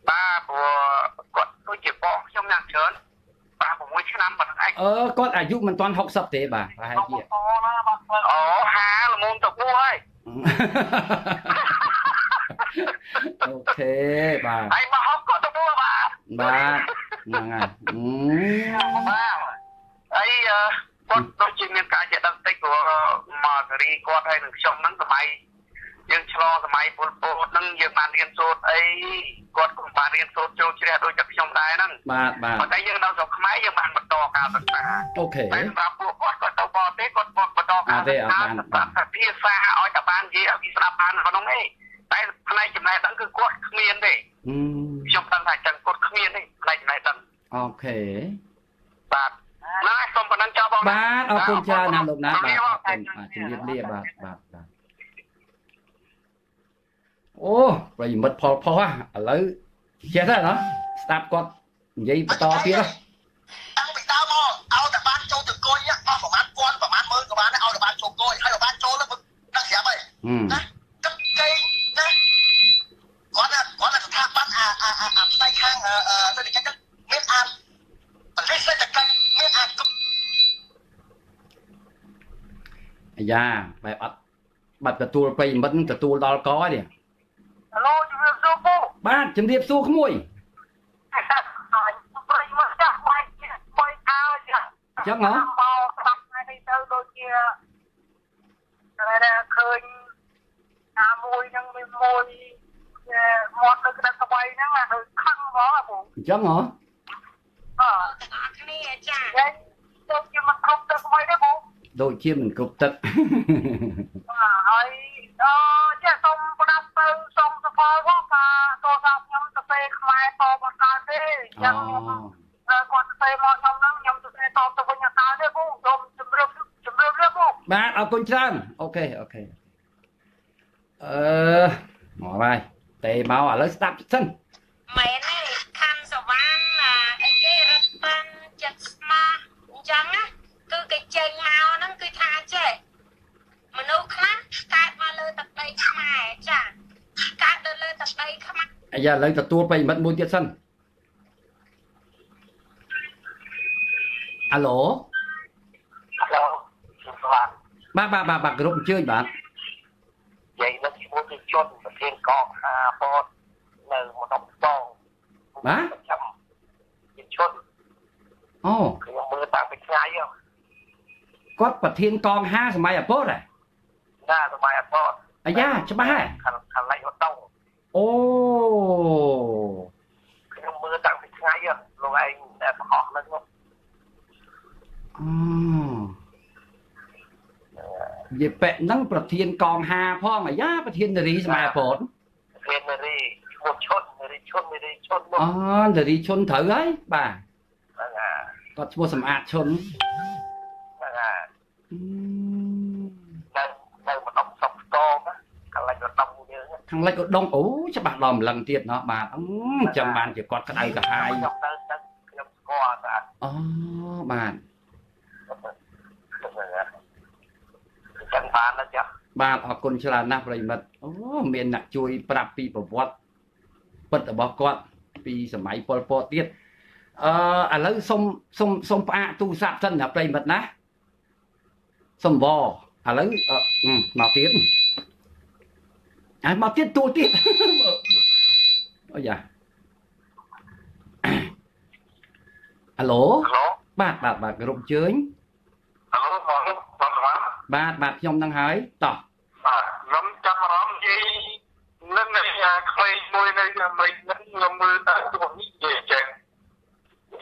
បាទព្រោះគាត់ដូចជាបងខ្ញុំយ៉ាងច្រើនបាទ6ឆ្នាំប៉ុណ្ណឹងឯងអឺគាត់អាយុមិនទាន់60ទេបាទប្រហែលជាអូហាល្មមទៅពោះហើយអូខេបាទហើយមកហុកក៏ទៅពោះបាទបាទហ្នឹងហើយអឺបាទហើយអឺ គាត់ដូចជាមានការចេះដឹងតិចព្រោះមកសេរីគាត់ហើយនឹងខ្ញុំហ្នឹងសម័យយើងឆ្លងសម័យពលពតហ្នឹងយើងបានរៀនសូត្រអីគាត់ក៏បានរៀនសូត្រចូលជ្រះដូចតែខ្ញុំដែរហ្នឹងបាទបាទប៉ុន្តែយើងនៅស្រុកខ្មែរយើងបានបន្តការសិក្សាអូខេតែសម្រាប់ពួកគាត់គាត់ទៅបរទេសគាត់បន្តការសិក្សាសម្រាប់ភាសាឲ្យតែបាននិយាយឲ្យគេស្ដាប់បានក្នុងនេះតែផ្នែកចំណេះដឹងគឺគាត់គ្មានទេអឺខ្ញុំដឹងថាចឹងគាត់គ្មានទេផ្នែកចំណេះដឹងអូខេបាទ ណាសូមប៉ុណ្ណឹងចោលបងបាទអរគុណច្រើនណាស់លោកណាបាទអរគុណបាទជំរាបលាបាទបាទបាទអូប្រិយមិត្តផលផុសហ่ะឥឡូវចេះទេណាស្ដាប់គាត់និយាយបន្តទៀតហ៎តាំងពីដើមមកឲ្យតែបានចូលទៅកុយអស់ប្រហែលពាន់ប្រហែលម៉ឺនក៏បានឲ្យតែបានចូលកុយហើយតែបានចូលទៅដឹងស្រាប់ហើយហឹមណាគិតគេណាគាត់ណាគាត់ណាស្ថាប័នអាអាអាអាផ្នែកខាងអឺសេដ្ឋកិច្ចមានអាប្រទេសសេដ្ឋកិច្ចមាន អាគប់អាយ៉ាបែបអត់បាត់ទទួលប្រិយមិត្តនឹងទទួលដល់កនេះហឡូជំរាបសួរពូបាទជំរាបសួរក្មួយអញប្រិយមកចាស់បាយបាយអើចាស់អញ្ចឹងហ៎មកស្ដាប់ថ្ងៃនេះទៅដូចជាតែឃើញអាមួយនឹងមានមួយមាត់ទៅក្តាប់ស្បៃហ្នឹងអាដូចខឹងហ្មងអាពូអញ្ចឹងហ៎អឺទាំងអស់ គ្នាចា៎ហើយទៅជាមិនគ្រប់ទៅស្បៃទេពូដូចជាមិនគ្រប់ទឹកបាទហើយអឺចេះសូមផ្ដាប់ទៅសូមសផលផងថាតោះថាខ្ញុំទៅពេលខ្មែរតបអត់កើតទេអញ្ចឹងខ្ញុំគាត់ទៅពេលមកខ្ញុំហ្នឹងខ្ញុំទៅពេលតបទៅវិញអត់កើតទេពូសូមជម្រាបជម្រាបលាពូបាទអរគុណច្រើនអូខេអូខេអឺមកហើយតេមកឥឡូវស្ដាប់សិនមែនទេខណ្ឌសវណ្ណអាអីគេរត់បាន ចិត្តស្មាអញ្ចឹងណាគឺគេចេញមកហ្នឹងគឺថាចេះមនុស្សខ្លះកើតមកលើទឹកដីខ្មែរចាកើតទៅលើទឹកដីខ្មែរអាយ៉ាឥឡូវទទួលប្រិយមិត្តមួយទៀតសិនអាឡូហឡូសុខបាទបាទបាទបាទបាទគ្រប់អញ្ជើញបាទនិយាយនឹងឈ្មោះជាជនប្រធានកងខាពតនៅម្ដុំស្បងបាទចាំជាជន អូខ្ញុំមើលតាំងពីថ្ងៃហ៎គាត់ប្រធានកង5សម័យអពតហ៎ណាសម័យអពតអាយ៉ាច្បាស់ហ៎ខាងខាងឡៃអត់ដងអូខ្ញុំមើលតាំងពីថ្ងៃហ៎លោកឯងតែប្រហោះហ្នឹងនោះអូយេប៉ែហ្នឹងប្រធានកង5ផងអាយ៉ាប្រធាននារីសម័យអពតមាននារីឈ្មោះឈុននារីឈុននារីឈុននោះអូនារីឈុនត្រូវហើយបាទហ្នឹងហើយ គាត់ឈ្មោះសម្អាតឈុនហ្នឹងហើយអឺនៅនៅម្ដុំសុកស្គរណាខាងឡៃអត់ដងយើងហ្នឹងខាងលិចឧដុងអូច្បាស់ដល់ម្លឹងទៀតណោះបាទអឺអញ្ចឹងបានជាគាត់ក្តៅក្រហាយខ្ញុំទៅទៅខ្ញុំស្គាល់តាអូបាទចឹងបានណាចាបាទអរគុណច្រើនណាស់ប្រិមិត្តអូមានអ្នកជួយប្រាប់ពីប្រវត្តិពិតរបស់គាត់ពីសម័យប៉ុលពតទៀត អឺឥឡូវសុំសុំសុំផ្អាកទូរស័ព្ទសិនណាប្រិមិត្តណាសុំវឥឡូវអឺអឺមកទៀតអាមកទៀតទូទៀតអូយ៉ាហៅឡូហឡូបាទបាទបាទគ្រប់ជើញហឡូបងបងស្វាបាទបាទខ្ញុំនឹងហើយតោះបាទខ្ញុំចាំអារម្មណ៍និយាយនឹងអាក្មេងមួយនៅអាមេរិកហ្នឹងខ្ញុំមើលតែទូនេះនិយាយចឹង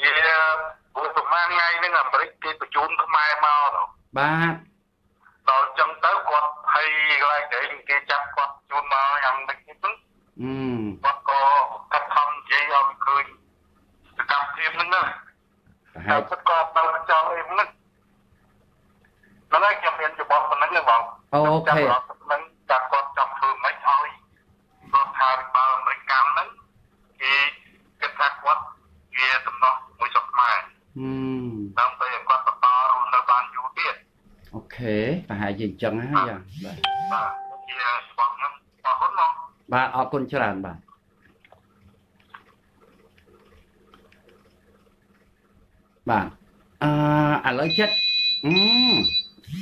និយាយព្រោះប្រហែលថ្ងៃហ្នឹងអាមេរិកគេបញ្ជូនខ្មែរមកទៅបាទដល់ចឹងទៅគាត់ភ័យកន្លែងដែលគេចាប់គាត់ជូនមកយ៉ាងម៉េចហ្នឹងអឺគាត់ក៏កាត់ខំនិយាយឲ្យឃើញសកម្មភាពហ្នឹងណាប្រហែហើលយគាត់ក៏ដល់ចង់អីហ្នឹងដល់ហើយខ្ញុំមានច្បាប់ប៉ុណ្ណឹងទេបងអូខេហ្នឹងតែគាត់ចង់ធ្វើមិនឲ្យរដ្ឋាភិបាលអាមេរិកកម្មហ្នឹងគេគិតថាគាត់ជាដំណោះ ដើម្បីឲ្យគាត់បន្តរស់នៅបានយូរទៀតអូខេប្រហែលជាអញ្ចឹងហើយយ៉ាបាទបាទជាច្បាប់ហ្នឹងអរគុណមកបាទអរគុណច្រើនបាទបាទអឺឥឡូវចិត្តអឺ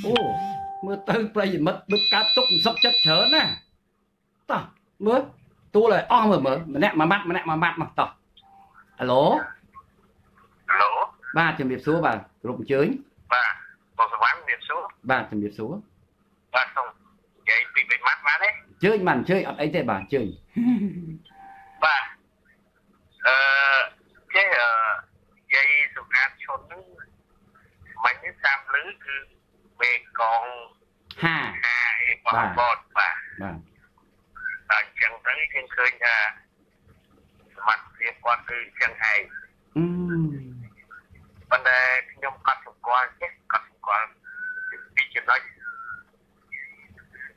អូមើលទៅប្រិយមិត្តដូចកើតទុកមិនសុខចិត្តច្រើនណាតោះមើលទួលឲ្យអស់មើលមើលម្នាក់មួយម៉ាត់ម្នាក់មួយម៉ាត់មកតោះហៅឡូហឡូ បាទជំរាបសួរបាទគ្រប់អញ្ជើញបាទបងសវណ្ណមានសួរបាទជំរាបសួរបាទសូមនិយាយពីពីម៉ាត់បានទេអញ្ជើញបានអញ្ជើញអត់អីទេបាទអញ្ជើញបាទអឺគេអឺនិយាយសម្រាប់ឈុនហ្នឹងមិននេះតាមលឺគឺមេកងហាហាអីបងបតបាទបាទតែអញ្ចឹងទៅយើងឃើញថាសមត្ថភាពគាត់គឺអញ្ចឹងឯងអឺ ប៉ុន្តែខ្ញុំកត់សម្គាល់ចេះកត់សម្គាល់ពីចំណុច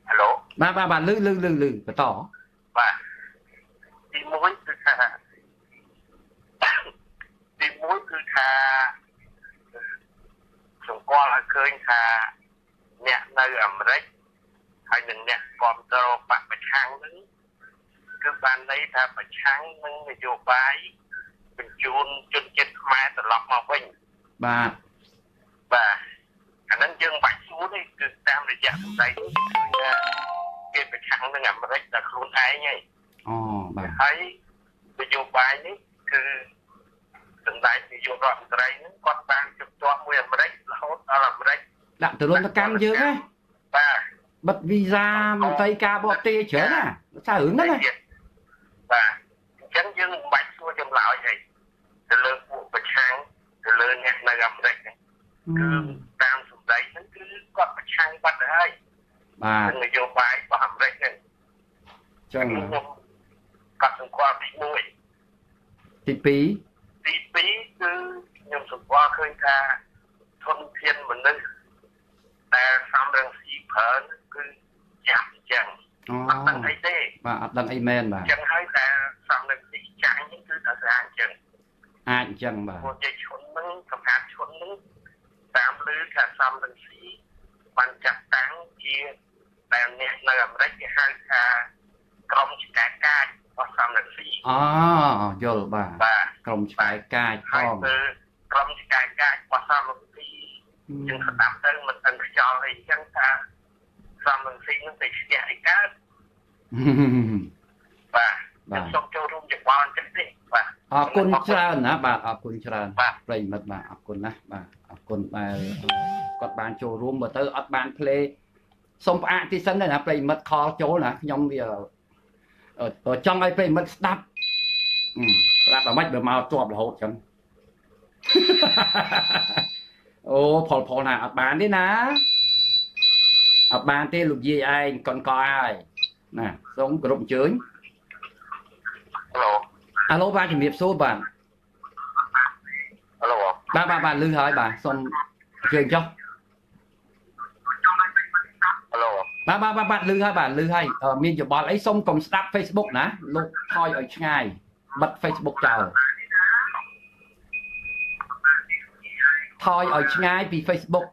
ហឡូបាទបាទបាទលឺលឺលឺលឺបន្តបាទទីមួយគឺថាទីមួយគឺថាសម្គាល់ឲ្យឃើញថាអ្នកនៅអាមេរិកហើយនឹងអ្នកគ្រប់គ្រងបកប្រឆាំងហ្នឹងគឺបានន័យថាប្រឆាំងនឹងនយោបាយបញ្ជូនជនជាតិខ្មែរត្រឡប់មកវិញ បាទបាទអាហ្នឹងយើងមិនបាច់សួរទេគឺតាមរយៈសម្ដីនេះគឺឃើញថាគេប្រឆាំងនឹងអាមេរិកតែខ្លួនឯងហើយអូបាទហើយនយោបាយនេះគឺសម្ដេចនាយករដ្ឋមន្ត្រីហ្នឹងគាត់បានជប់ជាប់មួយអាមេរិករហូតដល់អាមេរិកដាក់ទរណកម្មយើងណាបាទបិទវីសាមន្ត្រីការបរទេសច្រើនណាស្អើហ្នឹងណាបាទអញ្ចឹងយើងមិនបាច់សួរចម្លើយអីទៅលើពួកប្រឆាំង ទៅលើអ្នកនៅអាមេរិកហ្នឹងគឺតាមសម្ដីហ្នឹងគឺគាត់ប្រឆាំងបាត់ទៅហើយបាទនឹងនយោបាយរបស់អាមេរិកហ្នឹងចឹងខ្ញុំកាត់សម្គាល់ទី1ទី2ទី2គឺខ្ញុំសម្គាល់ឃើញថាធនធានមនុស្សដែលសំរងស៊ីប្រើហ្នឹងគឺយ៉ាប់អញ្ចឹងអូអត់ដឹងអីទេបាទអត់ដឹងអីមែនបាទអញ្ចឹងហើយតែសំរងស៊ីចាញ់ហ្នឹងគឺថាស្អាតអញ្ចឹង អាចអញ្ចឹងបាទពួកជ័យឈុនហ្នឹងសម្រាប់ឈុនហ្នឹងតាមលឺថាសំរងស៊ីបានចាត់តាំងជាតែអ្នកនៅអាមេរិកគេហៅថាក្រុមឆ្កែកាចរបស់សំរងស៊ីអូយល់បាទបាទក្រុមឆ្កែកាចផហើយងគឺក្រុមឆ្កែកាចមកសាមគ្គីយើងស្ដាប់ទៅមិនដឹងខ្យល់អីចឹងថាសាមគ្គីនឹងទៅឈ្នះអីកើតបាទ ខ្ញុំសូមចូលរួមចម្បងចឹងទេបាទអរគុណច្រើនណាបាទអរគុណច្រើនបាទប្រិយមិត្តបាទអរគុណណាស់បាទអរគុណដែលគាត់បានចូលរួមបើទៅអត់បាន play សូមផ្អាកទីសិនដែរណាប្រិយមិត្តខលចូលណាខ្ញុំវាអឺចង់ឲ្យប្រិយមិត្តស្ដាប់អឺស្ដាប់ដល់ម៉េចបើមកជាប់រហូតចឹងអូផលផលណាអត់បានទេណាអត់បានទេលោកយាយឯងកនកហើយណាសូមគោរពអញ្ជើញហឡូ អាឡូបាទជំរាបសួរបាទហឡូបាទបាទបាទលឺហើយបាទសូមអញ្ជើញចុះហឡូបាទបាទបាទបាទលឺហើយបាទលឺហើយអឺមានយោបល់អីសូមកុំស្ដាប់ Facebook ណាលោកថយឲ្យឆ្ងាយបិទ Facebook ចោលថយឲ្យឆ្ងាយពី Facebook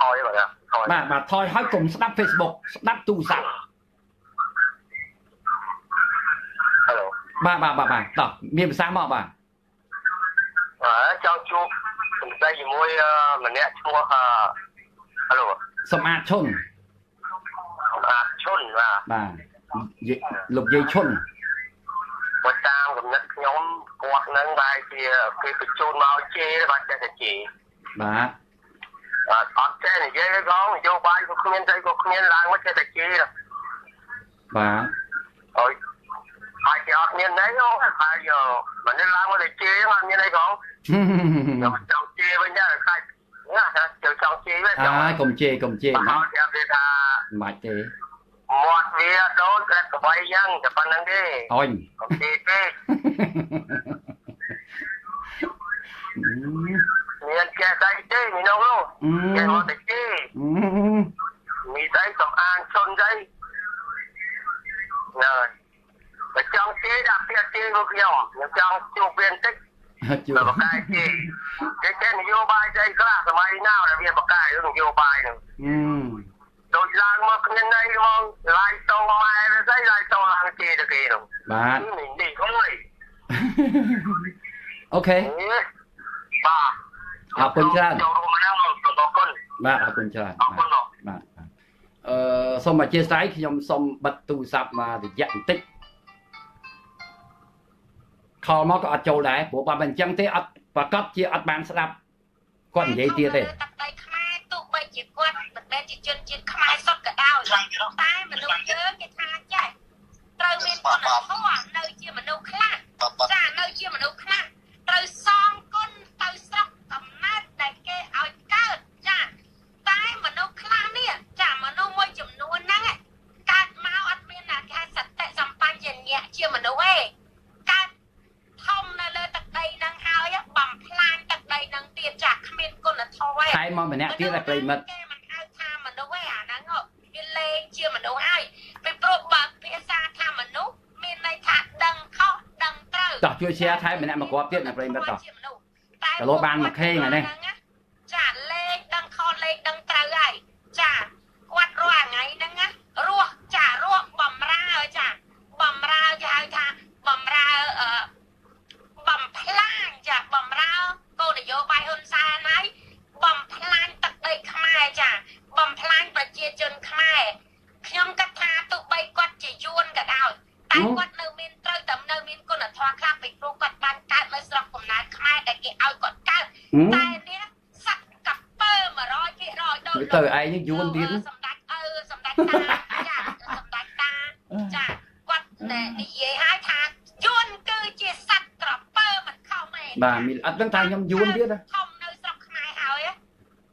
ថយបាទថយបាទបាទថយឲ្យកុំស្ដាប់ Facebook ស្ដាប់ទូរស័ព្ទ ហឡូ បាទបាទបាទបាទតោះមានភាសាមកបាទអើចង់ជួបសំដីជាមួយម្នាក់ឈ្មោះហឡូសំអាតឈុនអាឈុនបាទបាទយាយលោកយាយឈុនបើតាមកំណត់ខ្ញុំគាត់នឹងបែរជាគេបញ្ជូនមកជេរបាទចេះតែជេរបាទអត់អត់ចេះនិយាយផងនយោបាយក៏គ្មានស្អីក៏គ្មានឡើងមកចេះតែជេរបាទអើយ ហើយគេអត់មានអីអូហើយយកមិនដឹងឡើងមកតែជេរអត់មានអីផងខ្ញុំចង់ជេរវិញដែរខ្លាចណាចូលចង់ជេរវិញហើយកុំជេរកុំជេរណាគេនិយាយថាមិនទេមាត់វាដូចក្រិតក្បៃយ៉ាងតែប៉ុណ្្នឹងទេអញកុំជេរទេមានចេះដៃទេមីនោះគេមកតែជេរមានដៃសំអាងជនដៃណ៎ បើចង់ជេរដាក់ពាក្យជេរមកខ្ញុំខ្ញុំចង់ជួបវាបន្តិចជួបើបកកាយជេរគេចេះនយោបាយស្អីខ្លះសម័យណាដែលវាបកកាយរឿងនយោបាយហ្នឹងអឺដូចឡើងមកគ្មានន័យហ្មងឡាយតោម៉ែឬស្អីឡាយតោឡើងជេរទៅគេហ្នឹងបាទនេះនេះអើយអូខេបាទអរគុណច្រើនចូលរួមមកហ្នឹងសូមអរគុណបាទអរគុណច្រើនអរគុណបាទបាទអឺសូមអធិស្ឋានខ្ញុំសូមបិទទូរស័ព្ទមករយៈបន្តិច ខលមកក៏អត់ចូលដែរព្រោះបើមិនអញ្ចឹងទេអត់ប្រកាសជាអត់បានស្ដាប់គាត់និយាយទៀតទេទឹកដីខ្មែរទោះបីជាគាត់មិនមែនជាជនជាតិខ្មែរសុទ្ធក៏ដោយតែមនុស្សយើងគេថាចេះត្រូវមានគុណធម៌នៅជាមនុស្សខ្លះបាទចានៅជាមនុស្សខ្លះ មមកម្នាក់ទៀតឲ្យប្រិមិត្តគេមិនហៅថាមនុស្សទេអាហ្នឹងហ៎វាលេងជាមនុស្សហើយពីព្រោះបើភាសាថាមនុស្សមានន័យថាដឹងខុសដឹងត្រូវតោះជួយ share ថែមម្នាក់មកគាត់ទៀតណាប្រិមិត្តតោះជាមនុស្សក៏លោបានមួយខេងហើយនេះ ចាលេងដឹងខុសលេងដឹងត្រូវហើយចាគាត់រាល់ថ្ងៃហ្នឹងណារស់ចារស់បំរើចាបំរើគេហៅថាបំរើអឺបំផ្លាញចាបំរើគោលនយោបាយហ៊ុនសែនហើយបំផ្លាញទឹកដីខ្មែរចាបំផ្លាញប្រជាជនខ្មែរខ្ញុំគិតថាទោះបីគាត់ជាយួនក៏ដោយតែគាត់នៅមានត្រូវតែនៅមានគុណធម៌ខ្លះពីព្រោះគាត់បានកើតនៅស្រុកកំណើតខ្មែរដែលគេឲ្យគាត់កើត ហឹម តែនេះសັດកពើ100%ដូច ទៅឯងនេះយួនទៀតណា សម្ដេចឪសម្ដេចតាចាសម្ដេចតាចាគាត់តែនិយាយឲ្យថាយួនគឺជាសັດក្រពើមិនខុសមែន ប់នឹងថាខ្ញុំយួនទៀតណាធំនៅស្រុកខ្មែរហើយ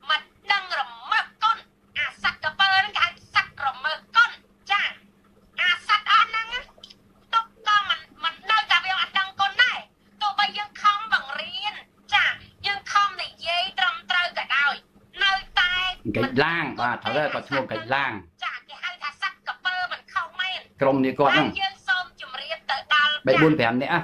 មិនដឹងរមើសកុនអាសត្វកពើហ្នឹងគេហៅសត្វរមើសកុនចាអាសត្វអស់ហ្នឹងទុកក៏មិនមិននៅតែវាអត់ដឹងកុនដែរទោះបីយើងខំបង្រៀនចាយើងខំនិយាយត្រឹមត្រូវក៏ដោយនៅតែកិច្ចឡាងបាទត្រូវហើយគាត់ឈ្មោះកិច្ចឡាងចាគេហៅថាសត្វកពើមិនខុសមែនក្រុមនេះគាត់ហ្នឹងយើងសូមជម្រាបទៅដល់3 4 5នាក់អ่ะ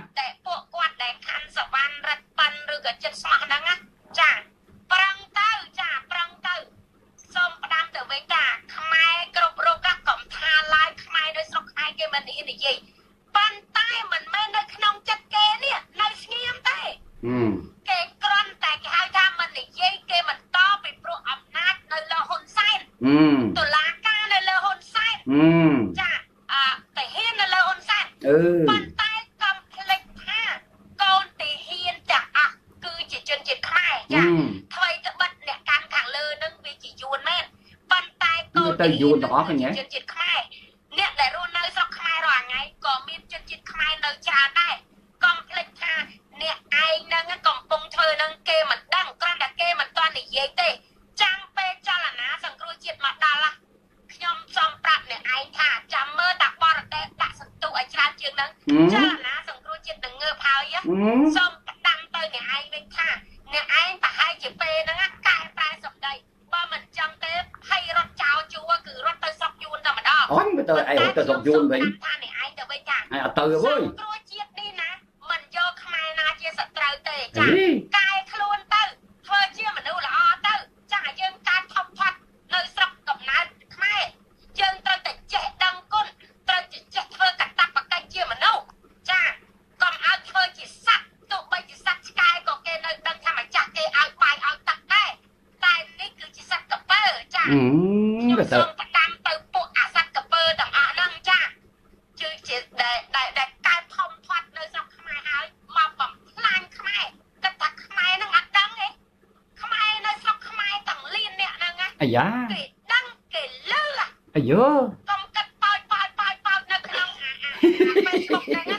よかったな。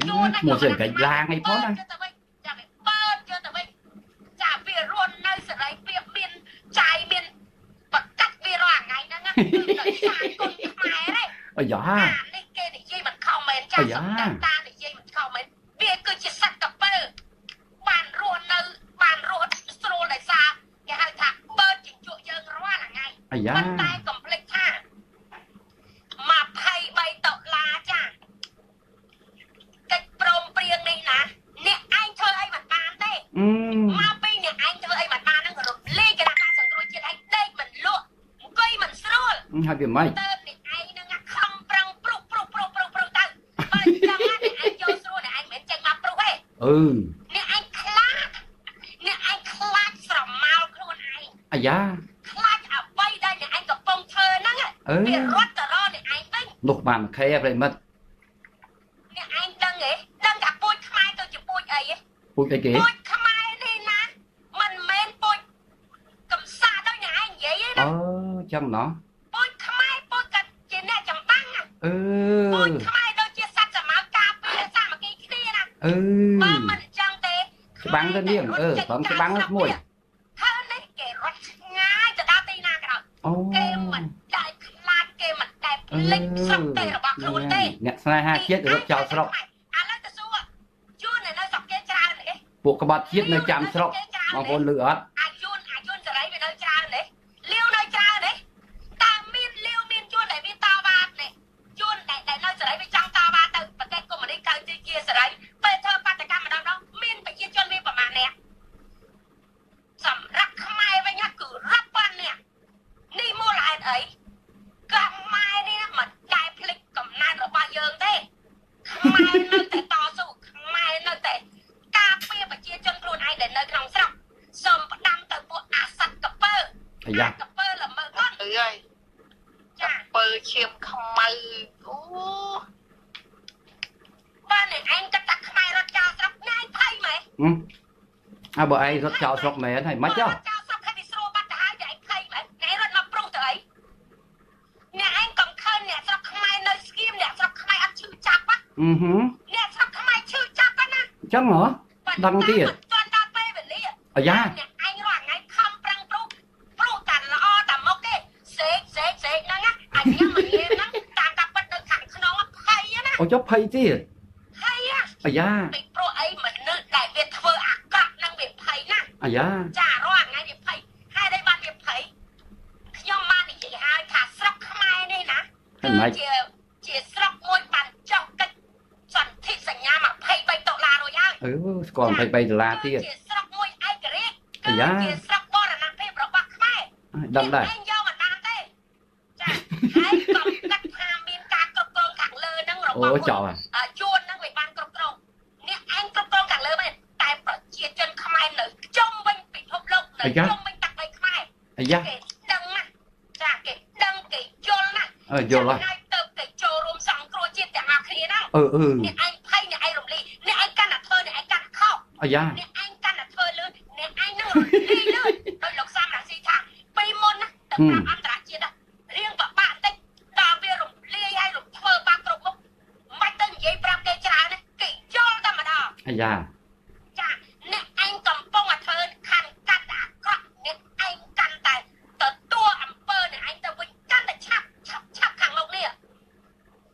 ឈ្មោះសេដ្ឋកិច្ចឡាងអីផងណាបើយកទៅវិញចាវារស់នៅសេរីភាពមានចាយមានបកាត់វារាល់ថ្ងៃហ្នឹងគឺដោយសារគុណខ្មែរទេអាយ៉ានេះគេនិយាយមិនខំមែនចាសម្ដេចតានិយាយមិនខំមែនវាគឺជាសត្វកពើបានរស់នៅបានរស់ស្រួលដោយសារគេហៅថាបើកជញ្ជក់យើងរាល់ថ្ងៃអាយ៉ាប៉ុន្តែក ម៉េចទៅពីឯងនឹងខំប្រឹងព្រុសព្រុសព្រុសព្រុសព្រុសទៅបើចង់ណាឯងចូលស្រួលណាឯងមិនចេញមកព្រុសទេអឺអ្នកឯងខ្លាចអ្នកឯងខ្លាចស្រមោលខ្លួនឯងអាយ៉ាខ្លាចអ្វីដែលអ្នកឯងកំពុងធ្វើហ្នឹងវារត់ទៅរកអ្នកឯងវិញនោះបានខេប្រិមិត្តអ្នកឯងដឹងទេដឹងថាពូជខ្មែរទៅជាពូជអីទេពូជអីគេពូជខ្មែរនេះណាមិនមែនពូជកំសាដូចអ្នកឯងនិយាយទេណាអូចឹងណោះ ទៅនាងអឺព្រមច្បាំងមួយហើយនេះគេរត់ឆ្ងាយទៅដល់ទីណាក៏ដោយគេមិនតែខ្លាចគេមិនតែភ្លេចស្រុកទេរបស់ខ្លួនទេអ្នកស្នេហាជាតិរត់ចោលស្រុកឥឡូវទៅសួរជួននៅស្រុកគេច្រើនទេពួកក្បត់ជាតិនៅចាំស្រុកបងប្អូនឮអត់ ហើយចាពើឈាមខ្មៅអូបើអ្នកឯងគិតថាខ្មែររត់ចោលស្រុកណែឯងភ័យមែនហឹមអើបើឯងរត់ចោលស្រុកមែនហើយមិនចុះរត់ចោលស្រុកហើយវាស្រួលបាត់ទៅហើយអ្នកឯងភ័យមែនអ្នកឯងរត់មកព្រុសទៅអីអ្នកឯងកំឃើញអ្នកស្រុកខ្មែរនៅស្គៀមអ្នកស្រុកខ្មែរអត់ឈឺចាប់ហ៎អឺហឺអ្នកស្រុកខ្មែរឈឺចាប់ហ្នឹងណាអញ្ចឹងហ៎ដឹងទៀតមិនទាន់ដល់ពេលវេលាអាយ៉ា អ្នកឯងរាល់ថ្ងៃខំប្រឹងព្រុសព្រុសតែល្អតែមុខទេសេកសេកសេកហ្នឹងណាអញញ៉ាំមិនលៀមហ្នឹងតាមការពិតនៅខាងក្នុងភ័យណា អូចុះភ័យទៀតភ័យណាអាយ៉ាពីព្រោះអីមនុស្សដែលវាធ្វើអាក្រក់នឹងវាភ័យណាស់អាយ៉ាចារាល់ថ្ងៃវាភ័យហេតុអីបានវាភ័យខ្ញុំបាននិយាយឲ្យថាស្រុកខ្មែរនេះណាហើយមិនជាជាស្រុកមួយបានចុះកិច្ចសន្ធិសញ្ញា23ដុល្លាររួចហើយអឺស្គាល់23ដុល្លារទៀតជាស្រុកមួយឯករាជ្យអាយ៉ាគឺជាស្រុកបរណភាពរបស់ខ្មែរដឹងដែរ អូចោលអឺជួនហ្នឹងវាបានគ្រប់គ្រងអ្នកឯងគ្រប់គ្រងខាងលើមែនតែប្រជាជនខ្មែរនៅជុំវិញពិភពលោកនៅជុំវិញទឹកដីខ្មែរអាយ៉ាគេដឹងណាស់ចាគេដឹងគេយល់ណាស់អើយល់ហើយហើយទៅគេចូលរួមសង្គ្រោះជាតិទាំងអស់គ្នាហ្នឹងអឺអឺអ្នកឯងភ័យអ្នកឯងរំលីអ្នកឯងកាន់តែធ្វើអ្នកឯងកាន់តែខុសអាយ៉ាអ្នកឯងកាន់តែធ្វើលឿនអ្នកឯងនឹងរំលីលឿនដោយលោកសំរាស៊ីថាពីមុនណាទៅប្រាប់អន្តរជាតិណារៀងបបាក់តិចដល់វារំលាយហើយរំធ្វើបាក់គ្រប់មុខមិនទៅនិយាយប្រាប់គេច្រើនណាគេយល់តែម្ដ ងអាយ៉ាចាអ្នកឯងកំពុងតែធ្វើខាន់កាត់អាក្រក់អ្នកឯងកាន់តែទទួលអំពើអ្នកឯងទៅវិញកាន់តែឆាប់ឆាប់ឆាប់ខាងមុខនេះ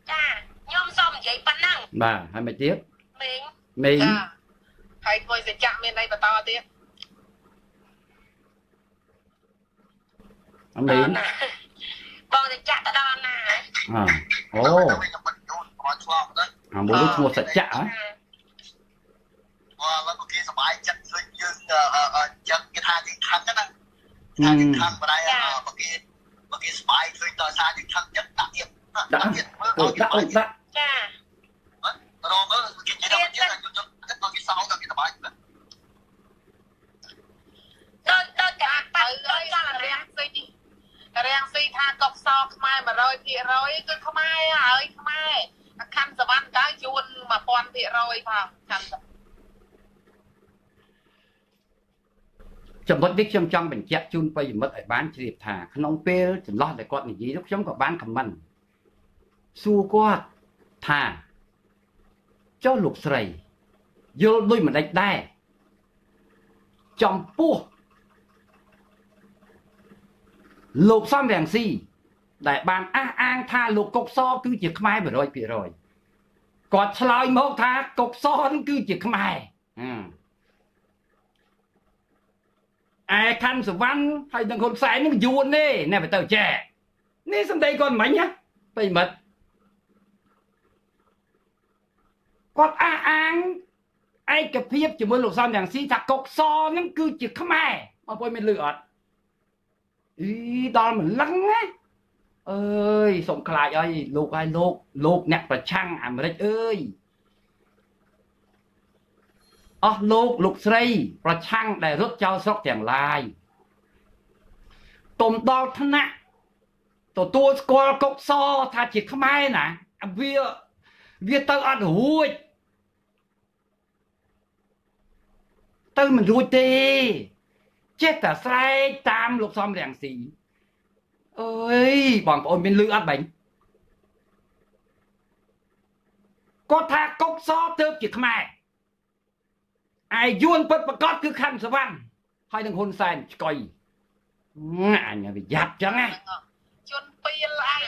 ចាខ្ញុំសូមនិយាយប៉ុណ្ណឹងបាទហើយមិនទៀតមីងមីងចាហើយធ្វើសច្ចៈមានអីបន្តទៀតអមីងណាបងទៅចាក់ទៅដល់ណាហើយអអូទៅវិញទៅយូរប្រហែលឆ្លងទៅអាមួយនោះឈ្មោះសច្ចៈហ៎ បើឡើយគេសบายចិត្តឃើញយើងចឹងគេថាយើងខឹងណាថាយើងខឹងបដៃបើគេបើគេសบายឃើញតើថាយើងខឹងចិត្តដាក់ទៀតដាក់ទៀតមើល អូ ឲ្យគេ ដាក់ សบา អូ យ ដាក់ ចា រងមើលគេនិយាយដល់យើងយើងដល់គេសោកដល់គេសบาย ដូចដូចតែបា ទៅ ត់ ហើ ដូច យ ចល រា នា ំងស៊ីរាំងស៊ីថាកុកសខ្មែរ100%គឺខ្មែរហើយខ្មែរខណ្ឌសវណ្ណតើយួន1000%ផងខណ្ឌ ចំណុចនេះខ្ញុំចង់បញ្ជាក់ជូនប្រិយមិត្តឲ្យបានជ្រាបថាក្នុងពេលចន្លោះដែលគាត់និយាយនោះខ្ញុំក៏បានខមមិនសួរគាត់ថាចុះលោកស្រីយល់ដូចមិនដេចដែរចំពោះលោកសំរងស៊ីដែលបានអះអាងថាលោកកុកសគឺជាខ្មែរ100%គាត់ឆ្លើយមកថាកុកសនឹងគឺជាខ្មែរអឺ ឯខណ្ឌសវណ្ណហើយនឹងហ៊ុនសែននឹងយួនទេណែបើទៅចែនេះសំដីគាត់មិនណាប្រិមិត្តគាត់អះអាងឯកភាពជាមួយលោកសំរងស៊ីថាកុកសនឹងគឺជាខ្មែរបងប្អូនមានលឺអត់អីដល់ម្លឹងណាអើយសុំខ្លាចអើយលោកហើយលោកលោកអ្នកប្រឆាំងអាមេរិកអើយ អស់លោកលោកស្រី ប្រឆាំងដែលរត់ចោលស្រុកទាំងឡាយទុំដល់ថ្នាក់ទទួលស្គាល់កុកសថាជាខ្មែរណាវាវាទៅអត់រួចទៅមិនរួចទេចេះតែស្រែកតាមលោកសំរាំងស៊ីអើយបងប្អូនមានលឺអត់បាញ់គាត់ថាកុកសទើបជាខ្មែរ ឯយួនពិតប្រកបគឺខណ្ឌសវណ្ណហើយនឹងហ៊ុនសែនឆ្កុយអញប្រយ័ត្នចឹងណាជន់ពីលឯង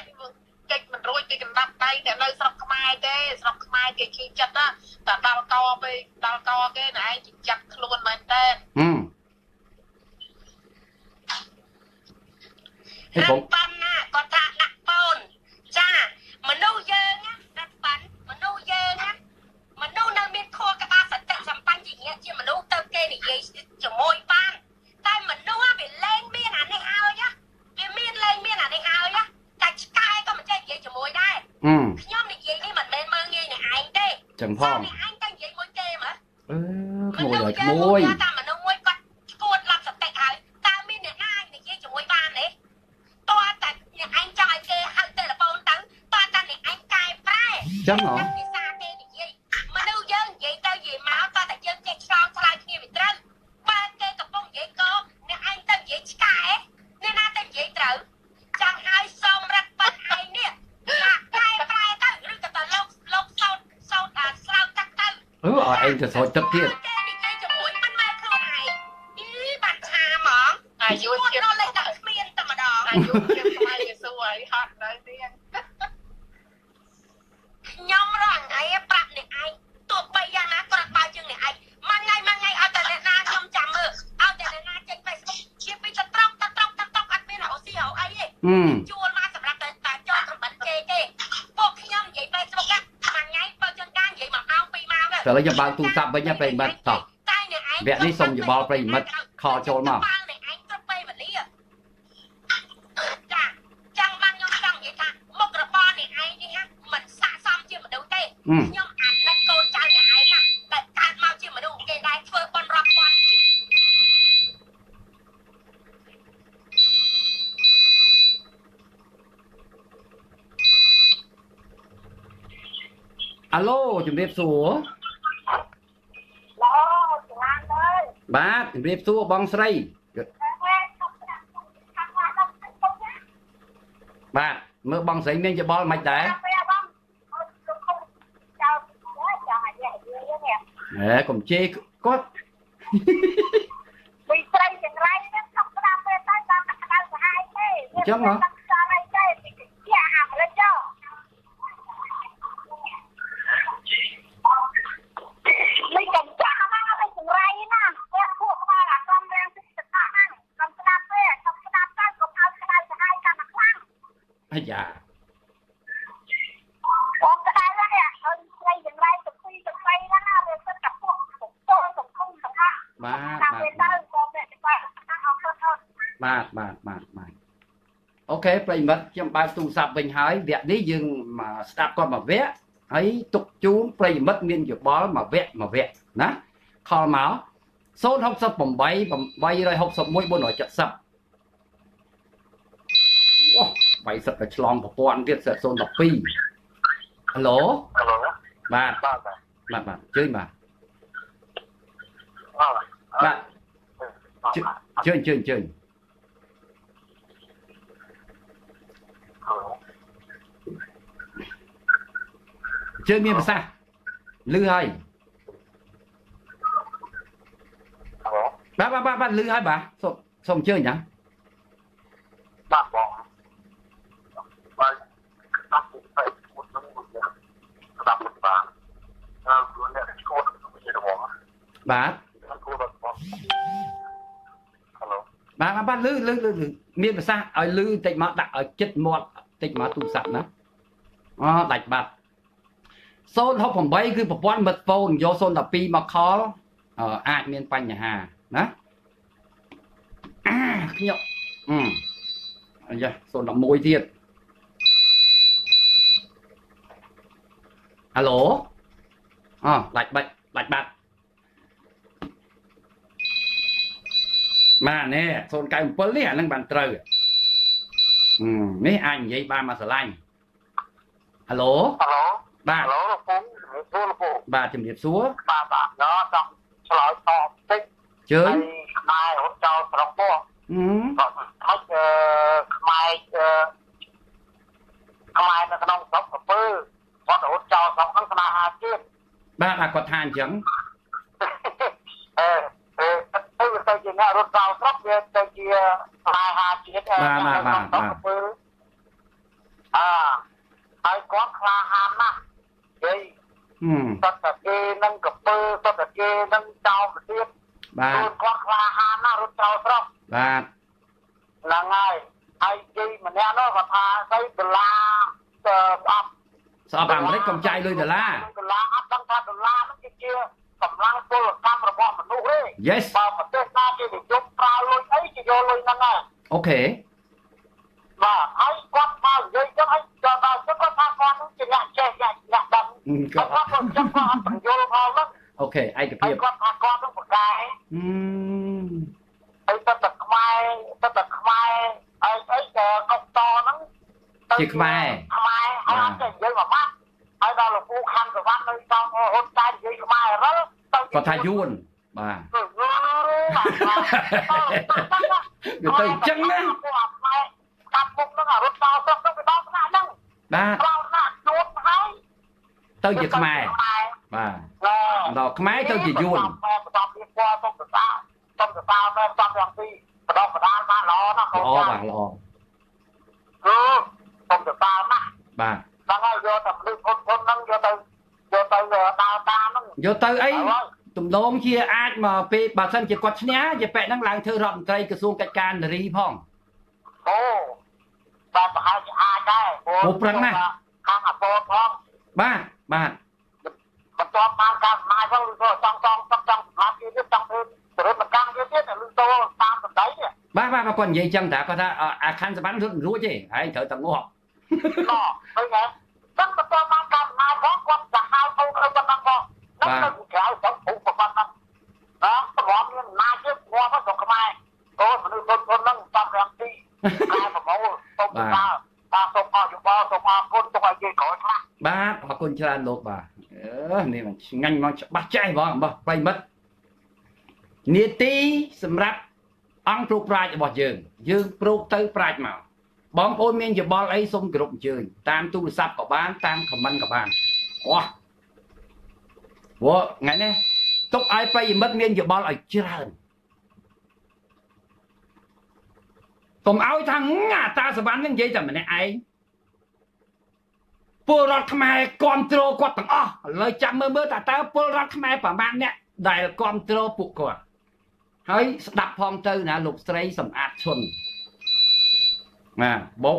កិច្ចមិនរួចពីកណ្ដាប់ដៃតែនៅស្រុកខ្មែរទេស្រុកខ្មែរគេជឿចិត្តណាតែដល់កពេលដល់កគេណែឯងជិះចាត់ខ្លួនមែនតើហឹមហេរបងប៉ាន់ណាគាត់ថាដាក់បូនចាមនុស្សយើង គេនិយាយជាមួយបានតែមនុស្សវាលែងមានអានេះហើយណាវាមានលែងមានអានេះហើយណាតែឆ្កែក៏មិនចេះនិយាយជាមួយដែរហឹមខ្ញុំនិយាយនេះមិនមែនមើងងាយអ្នកឯងទេចឹងផងអ្នកឯងតែនិយាយមួយគេមើលអឺក្មួយហើយក្មួយតែមនុស្សមួយគាត់ឈួតឡាប់សតិហើយតើមានអ្នកណានិយាយជាមួយបានទេតើតែអ្នកឯងចង់ឲ្យគេហៅទូរស័ព្ទទៅតើតែអ្នកឯងកែប្រែចឹងហ៎ ទៅស្រោចទឹកទៀតគេនិយាយជាមួយមិនមែនខ្លួនឯងអីបាត់ឆាហ្មងអាយុជួនជាងរលេខដាក់គ្មានតែម្ដងអាយុជាងខ្មែរយេ ញុំបើកទូរស័ព្ទវិញណាប្រិយមិត្តតោះតែអ្នកឯងវគ្គនេះសូមយោបល់ប្រិយមិត្តខលចូលមកបើអ្នកឯងគ្រប់ពេលវេលាចាចឹងបានខ្ញុំចង់និយាយថាមុខរបរអ្នកឯងនេះណាមិនស័ក្តិសមជាមនុស្សទេហឹមខ្ញុំអាណិតកូនចៅអ្នកឯងណាដែលកើតមកជាមនុស្សគេដែរធ្វើប៉ុនរាប់ពាន់អាឡូជំរាបសួរ ឡូច្រានអើយ បាទជំរាបសួរបងស្រីបាទមើលបងស្រីមានយោបល់មិនដែរហេកុំជេរគាត់ពីស្រីចង្រៃហ្នឹងខំស្ដាប់ទៅតែតាមតែក្តៅសាហាយទេអញ្ចឹងហ៎ អាយ៉ាបងក្តៅហ្នឹងឲ្យស្រីចង្រៃទៅពីទៅបីហ្នឹងណាវាសិតតែពួកពលសង្គមសង្ហាបាទតាមបាទពេលទៅក៏វាទៅបាទអរគុណអរបាទបាទបាទបាទអូខេប្រិយមិត្តខ្ញុំបើកទូរស័ព្ទវិញហើយវគ្គនេះយើងមកស្ដាប់គាត់មួយវគ្គហើយទុកជូនប្រិយមិត្តមានយោបល់មួយវគ្គមួយវគ្គណាខលមក068 861 470អូ បាយសិតតែឆ្លងប្រព័ន្ធទៀតសិត012ហៅឡូហៅឡូបាទបាទបាទបាទបាទជើញបាទអឺបាទជើញជើញជើញហៅឡូជើញមានប្រសាសន៍លឺហើយហៅឡូបាទបាទបាទបាទលឺហើយបាទសូមសូមអញ្ជើញណាបាទបងបាទស្ដាប់ទៅមុននឹងមុនស្ដាប់បាទអឺខ្លួនអ្នកឈួតទៅជាបង បាទគួរបាទបងហៅឡូបាទបាទបាទលឺលឺលឺលឺមានប្រសាសន៍ឲ្យលឺតិចមកដាក់ឲ្យចិត្តមាត់តិចមកទូរស័ព្ទណាអូដាច់បាត់068គឺប្រព័ន្ធមិត្តហ្វូនយក012មកខលអឺអាចមានបញ្ហាណាអាខ្ញុំអឺអាយ៉ា011ទៀតហៅឡូអូដាច់បាច់ដាច់បាត់ បាទនេះ097នេះអានឹងបានត្រូវអឺនេះអាចនិយាយបានមកស្រឡាញ់ហៅឡូហៅឡូបាទហៅឡូលោកពងសួរលោកពងបាទជំរាបសួរបាទបាទណោះចង់ឆ្លើយតបតិចជើញហើយខ្មែររត់ចោលស្រុកពោះអឺគាត់ថាច់ខ្មែរខ្មែរនៅក្នុងស្រុកកពើគាត់រត់ចោលស្រុកហ្នឹងស្នេហាជាតិបាទអាគាត់ថាអញ្ចឹង អឺអឺ ទៅទៅជាអ្នករត់ដល់ស្រុកវាទៅជាផ្លែហាជាតិអឺអើហើយគាត់ក្លាហានណាស់និយាយហឹមសត្វតាគេនឹងកពើសត្វតាគេនឹងចោលទៅទៀតបាទខ្លួនគាត់ក្លាហានណាស់រត់ចោលស្រុកបាទហ្នឹងហើយហើយជ័យម្នាក់នោះគាត់ថាស្អីដុល្លារទៅស្អប់ស្អប់អាមេរិកកំចាយលុយដុល្លារដុល្លារអត់ដឹងថាដុល្លារហ្នឹងគេជា កម្លាំងពលកម្មរបស់មនុស្សទេ Yes បើប្រទេសណាគេនិយមប្រើលុយអីគេយកលុយហ្នឹងហើយអូខេបាទហើយគាត់មកនិយាយចឹងហើយដល់ដល់ចឹងគាត់ថាគាត់នឹងជាអ្នកចេះអ្នកអ្នកដឹងហឹមហើក៏យគាត់ក៏ចឹងគាត់អត់បញ្យល់ផងហ្នឹងអូខេឯកហើភាពយគាត់ថាគាត់នឹងប្រកែហឹមហើយទៅតែខ្មែរទៅតែខ្មែរហើយអីក៏កុកតហ្នឹងទៅជាខ្មែរខ្មែរហើយអត់ចេះនិយាយមួយម៉ាត់ ហើយដល់លោកពូខណ្ឌសវណ្ណនៅ trong ហ៊ុនតែនិយាយខ្មែររិលទៅគាត់ថាយួនបាទទៅយូរបាទបាទវាទៅអញ្ចឹងណាពួកអាខ្មែរកាប់មុខហ្នឹងអារត់ដល់ស្រុកទៅដល់ថ្នាក់ហ្នឹងបាទដល់ថ្នាក់ជួបហើយទៅជាខ្មែរបាទណែដល់ខ្មែរទៅជាយួនមែនបន្តពីពណ៌សុំសរសើរសុំសរសើរមែនសំទាំងពីរបដបដាលបានល្អណាស់កូនល្អចាបាទល្អគឺសុំសរសើរណាស់បាទ ហ្នឹងហើយយកតែពលិធនធនហ្នឹងយកទៅយកទៅដើរតាមហ្នឹងយកទៅអីហើយទំដងជាអាចមកពេលបើសិនជាគាត់ឈ្នះជាប៉ែកហ្នឹងឡើងធ្វើរដ្ឋមន្ត្រីក្រសួងកិច្ចការនារីផងអូតែប្រហែលជាអាចដែរអូប្រឹងណាស់ខាងអពតផងបាទបាទបន្ទាប់បានការចំណាយផងឬក៏ចង់ចង់ចង់ចង់សម្រាប់គេទៀតចង់ធ្វើទៅរត់មកកាំងគេទៀតតែលឺតោតាមសម្ដីនេះបាទបាទគាត់និយាយចឹងតាគាត់ថាអអាខណ្ឌសវណ្ណរត់មិនរួចទេហើយត្រូវតែងាប់ ណោះឃើញទេចឹងបន្ទាប់បានការចំណាយផងគាត់ចាក់ហៅទៅទៅប៉ុណ្ណឹងផងហ្នឹងទៅក្រៅទៅពុកប៉ុណ្ណឹងណាសម្រាប់មានអំណាចទៀតងាប់ទៅខ្មែរអូមនុស្សធនធនហ្នឹងតាមរាំងទីតែប្រមូលទៅទៅតាមតាមសូមអរយោបល់សូមអរគុណទុកឲ្យគេក្រោយខ្លះបាទអរគុណច្រើនលោកបាទអឺនេះมันឆ្ងាញ់មកច្បាស់ចេះបងបងប្រិមិត្តនីតិសម្រាប់អង្គព្រោកប្រាជ្ញរបស់យើង យើងព្រោកទៅប្រាជ្ញមក បងប្អូនមានយោបល់អីសូមគោរពអញ្ជើញតាមទូរស័ព្ទក៏បានតាមខមមិនក៏បានអោះវ៉ថ្ងៃនេះទុកឲ្យប្រិយមិត្តមានយោបល់ឲ្យច្រើនកុំឲ្យថាអាតាសវណ្ណនឹងនិយាយតែម្នាក់ឯងពលរដ្ឋខ្មែរគ្រប់គ្រងគាត់ទាំងអស់ឥឡូវចាំមើលមើលតើតើពលរដ្ឋខ្មែរប្រមាណអ្នកដែលគ្រប់គ្រងពួកគាត់ហើយស្ដាប់ផងទៅណាលោកស្រីសំអាតឈុន ណាបោក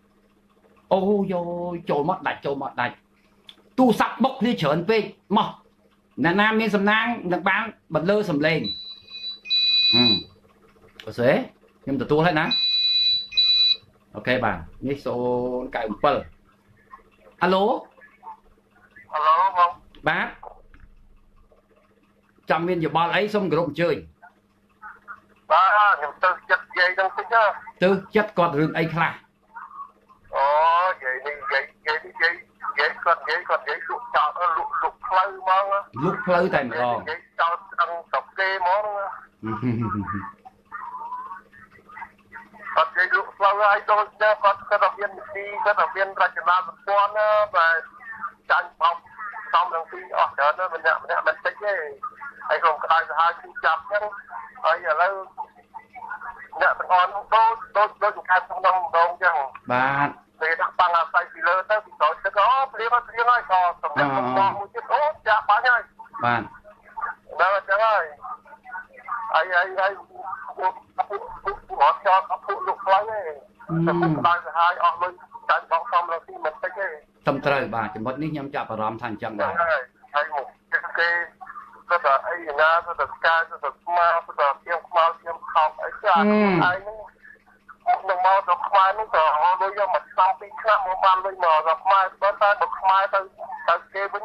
61អូយោចូលមកដាច់ចូលមកដាច់ទូរស័ព្ទបុកគ្នាច្រើនពេកមកអ្នកណាមានសំណាងនឹងបានបន្លឺសំឡេងហឹមអូសេខ្ញុំទទួលហើយណាអូខេបាទនេះ097អាឡូហៅឡូបងបាទចាំមានយោបល់អីសូមគោរពអញ្ជើញ បាទខ្ញុំទៅចិត្តនិយាយនឹងតិចណាទៅចិត្តគាត់រឿងអីខ្លះអូនិយាយនេះនិយាយនិយាយនេះនិយាយនិយាយគាត់និយាយគាត់និយាយលក់ចោលលក់លក់ផ្លូវហ្មងលុកផ្លូវតែម្ដងនិយាយចោលស្អឹងស្រុកគេហ្មងគាត់និយាយលក់ផ្លូវឲ្យដូចតែគាត់គាត់តែមាននីតិគាត់តែមានរចនាសម្ព័ន្ធណាបាទចាញ់បោកសំនឹងពីអស់ច្រើនណាស់ម្នាក់ម្នាក់មិនតិចទេហើយខ្ញុំក្តៅទៅហើយគឺចាប់ចឹង ហើយឥឡូវអ្នកទាំងអស់នោះដូចដូចដូចខែក្នុងម្ដងចឹងបាទពេលដាក់បាំងអាស្រ័យពីលើទៅពីក្រោយទឹកអូព្រៀងហើយព្រៀងហើយក៏សម្រាប់កំងមួយទៀតអូចាក់បាញ់ហើយបាទដល់អញ្ចឹងហើយហើយហើយហើយពួកពួកពួកពួកអត់ចោលអត់ពួកលោកខ្លាំងទេតែពួកក្តៅទៅហើយអស់លុយចាញ់បងសំលើទីមិនតិចទេត្រឹមត្រូវបាទចំណុចនេះខ្ញុំចាប់អារម្មណ៍ថាអញ្ចឹងចឹបាងទហើយហើយមកគេ គាត់ថាអីណាគាត់ថាស្កាយគាត់ថាស្មាគាត់ថាទៀមខ្មៅទៀមខោអីចាហើយហ្នឹងមកនឹងមកទៅខ្មែរនោះក៏លុយយកមកឆ្នាំពីរឆ្នាំមកបានលុយមកទៅខ្មែរបើតែទៅខ្មែរទៅទៅគេវិញ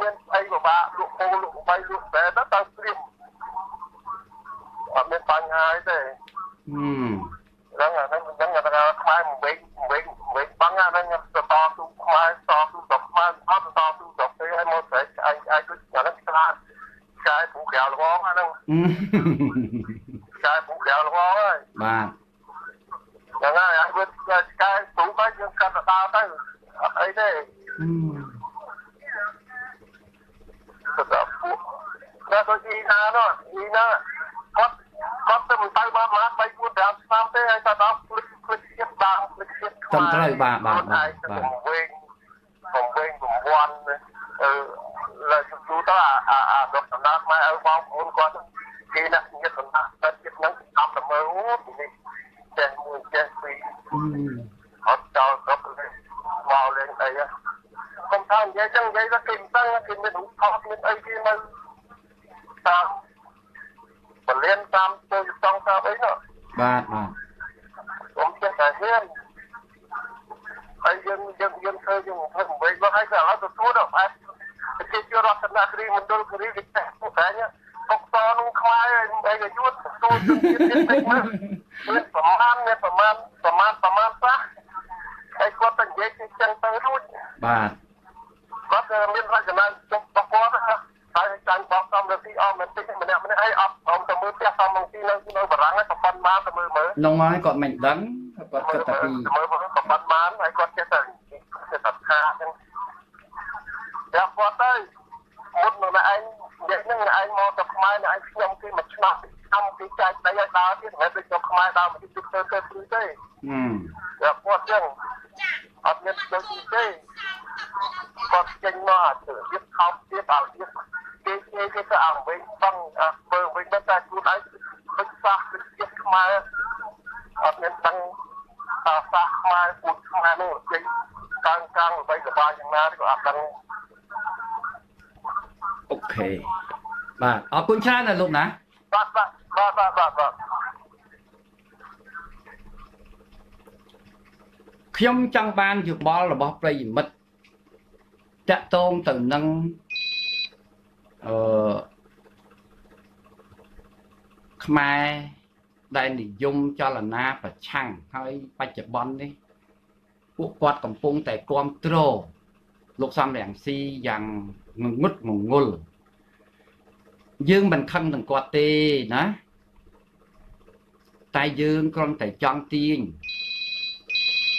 មានអីពិបាកលក់ពោលក់បីលក់តែទៅទៅព្រៀមអត់មានបញ្ហាអីទេហឹម ហ្នឹងអាហ្នឹងអញ្ចឹងថាខ្មែរមិនវិញវិញវិញបាំងអាហ្នឹងទៅតទូខ្មែរតទូទៅខ្មែរអត់តទូទៅពេលឲ្យមកស្រែកឯងឯងដូចអាហ្នឹងខ្លាចឆ្កែពូក្រៅលងអាហ្នឹងឆ្កែពូក្រៅលងហើយបាទហ្នឹងហើយអញវិញឆ្កែពូបែរយើងកាត់ទៅដើរទៅអត់អីទេហឹមទៅដល់ពូដល់ដូចអ៊ីណានោះអ៊ីណាគាត់ គាត់ទៅមិនទៅបានមក3 4 5ឆ្នាំទេហើយទៅដល់ភ្លេចភ្លេចជាតិដើមភ្លេចជាតិត្រឹមត្រូវបាទបាទបាទបាបាទទវិញបំវិញបំវាន់អឺលើយូរទៅអាអាអាដុកដំណើរមកឲ្យបងប្អូនគាត់គេដាក់ញាតិដំណើរទៅចិត្តហ្នឹងកំទៅមើលអូនេះចេះមួយចេះពីរអឺអត់ចោលគ្រប់លេងមកលេងអីខ្ញុំថានិយាយចឹងនិយាយថាគេមិនដឹងគេមានរូបថតមានអីគេនៅតាម បលៀនតាមទៅចង់តាមអីនោះបាទបាទខ្ញុំចេះតែហ៊ានហើយយើងយើងយើងធ្វើយើងធ្វើវិញមកហើយក៏ឥឡូវទទួលដល់អត់គេជារតនគិរីមណ្ឌលគិរីវិទ្យាពុកតែពុកតនោះខ្មែរអីក៏យួតទទួលទៅទៀតទៀតមកមានប្រមាណមានប្រមាណប្រមាណប្រមាណសោះហើយគាត់ទៅនិយាយចឹងទៅរួចបាទគាត់មានរចនាចុះរបស់គាត់ហើយ ចាញ់បោកសំរទីអមមិនតិចម្នាក់ម្នាក់ហើយអត់អមទៅមើលផ្ទះសំរទីនៅនៅបារាំងហើយប្រព័ន្ធបានទៅមើលមើលក្នុងហើយគាត់មិនដឹងគាត់គិតតែពីមើលមើលប្រព័ន្ធបានហើយគាត់ចេះតែចេះតែថាចឹងតែគាត់ទៅមុននឹងឯងនិយាយនឹងឯងមកទៅខ្មែរឯងខ្ញុំគេមួយឆ្នាំអំពីចែកដីឲ្យដើរទៀតមិនមែនដូចខ្ញុំខ្មែរដើរមកទីទៅទៅព្រឺទេហឹមតែគាត់ចឹងអត់មានដូចនេះទេគាត់ចេញមកអាទៅទៀតខោទៀតឲ្យទៀត គេគេគេទៅអង្គវិញបងធ្វើវិញតែខ្លួនឯងពិតសាសពិតជាតិខ្មែរអត់មានដឹងតាសាសខ្មែរពុទ្ធខ្មែរនោះចេញកាងកាងអ្វីសបាយយ៉ាងណាក៏អត់ដឹងអូខេបាទអរគុណច្រើនណាលោកណាបាទបាទបាទបាទបាទបាទខ្ញុំចង់បានយោបល់របស់ប្រិយមិត្តតកតងទៅនឹង អឺខ្មែរដែលនិយមចលនាប្រឆាំងហើយបច្ចុប្បន្ននេះពួកគាត់កំពុងតែគ្រប់គ្រងលោកសំរងស៊ីយ៉ាងងងឹតងងុលយើងមិនខឹងនឹងគាត់ទេណាតែយើងគ្រាន់តែចង់ទាញ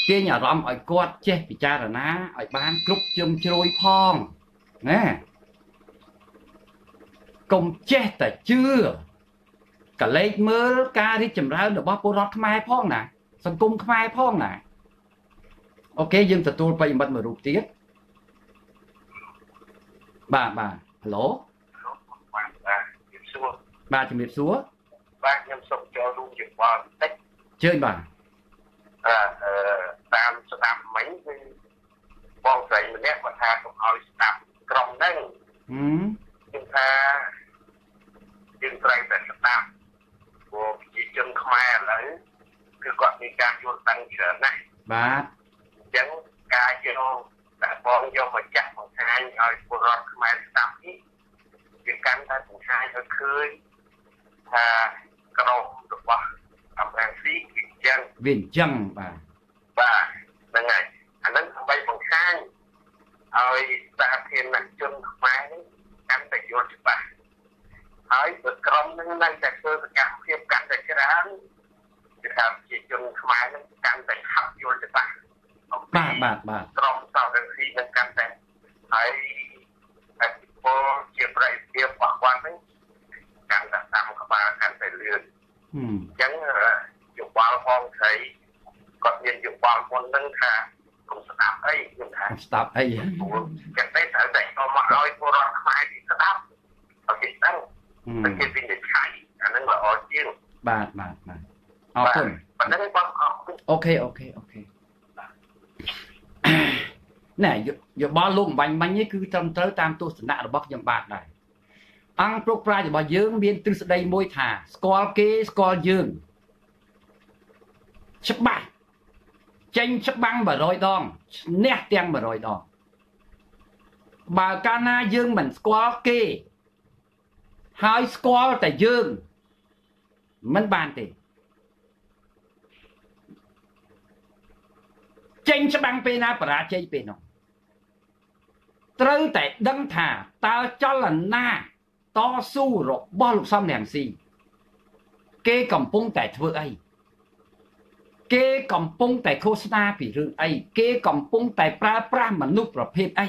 ទាញអារម្មណ៍ឲ្យគាត់ចេះពិចារណាឲ្យបានគ្រប់ជ្រុំជ្រោយផងណា កុំចេះតែជឿកលេចមើលការរីកចម្រើនរបស់ពលរដ្ឋខ្មែរផងណា សង្គមខ្មែរផងណាអូខេយើងទទួលប្រិយមិត្តមួយរូបទៀតបាទបាទហៅឡូបាទបាទខ្ញុំសួរបាទជំរាបសួរបាទខ្ញុំសូមចូលរួមជាបលបន្តិចជើញបាទអឺអឺតាមស្ដាប់មិញគឺបងស្រីម្នាក់គាត់ថាកុំឲ្យស្ដាប់ក្រុមហ្នឹងហឹមខ្ញុំថាយើង ត្រូវតែស្ដាប់ព្រោះប្រជាជនខ្មែរឥឡូវគឺគាត់មានការយល់ដឹងច្រើនណាស់បាទអញ្ចឹងការយកតែបងយកមកចាក់បង្ហាញឲ្យពលរដ្ឋខ្មែរស្ដាប់នេះវាកាន់តែបង្ហាញឲ្យឃើញថាក្រុមរបស់អំរាំងស៊ីគឺអញ្ចឹងវាអញ្ចឹងបាទបាទហ្នឹងហើយអាហ្នឹងដើម្បីបង្ហាញឲ្យសាធារណជនខ្មែរនេះកាន់តែយល់ច្បាស់ ហើយបើក្រុមនឹងនៅតែធ្វើសកម្មភាពកាន់តែច្រើនគឺថាជាជនខ្មែរនឹងកាន់តែហាប់យល់ច្បាស់បាទបាទបាទក្រុមសោតរិទ្ធិនឹងកាន់តែហើយអតិពលជាប្រតិភិបរបស់គាត់នឹងកាន់តែតាមក្បាលកាន់តែលឿនអញ្ចឹងយោបល់ផងស្រីគាត់មានយោបល់មុននឹងថាគុំស្ដាប់អីខ្ញុំថាស្ដាប់អីចឹងតែត្រូវតែចូលមកឲ្យពលរដ្ឋខ្មែរស្ដាប់ឲ្យគេដឹង តែគេវិនិច្ឆ័យអាហ្នឹងល្អជាងបាទបាទបាទអរគុណប៉ុណ្ណឹងបងអរគុណ OK OK OK ណែយោយោបល់លោកអំបញ្ញមិញនេះគឺត្រឹមត្រូវតាមទស្សនៈរបស់ខ្ញុំបាទដែរអង្គប្រុកប្រាជ្ញរបស់យើង មានទ្រឹស្ដីមួយថា ស្គាល់គេស្គាល់យើងច្បាស់ចេញច្បាំង100ដងឈ្នះទាំង100ដងបើកាលណាយើងមិនស្គាល់គេ ហើយស្គាល់តែយើងមិនបានទេចេញច្បាំងពេលណាបរាជ័យពេលនោះត្រូវតែដឹងថាតើចលនាតស៊ូរបស់លោកសំរងស៊ីគេកំពុងតែធ្វើអីគេកំពុងតែឃោសនាពីរឿងអីគេកំពុងតែប្រើប្រាស់មនុស្សប្រភេទអី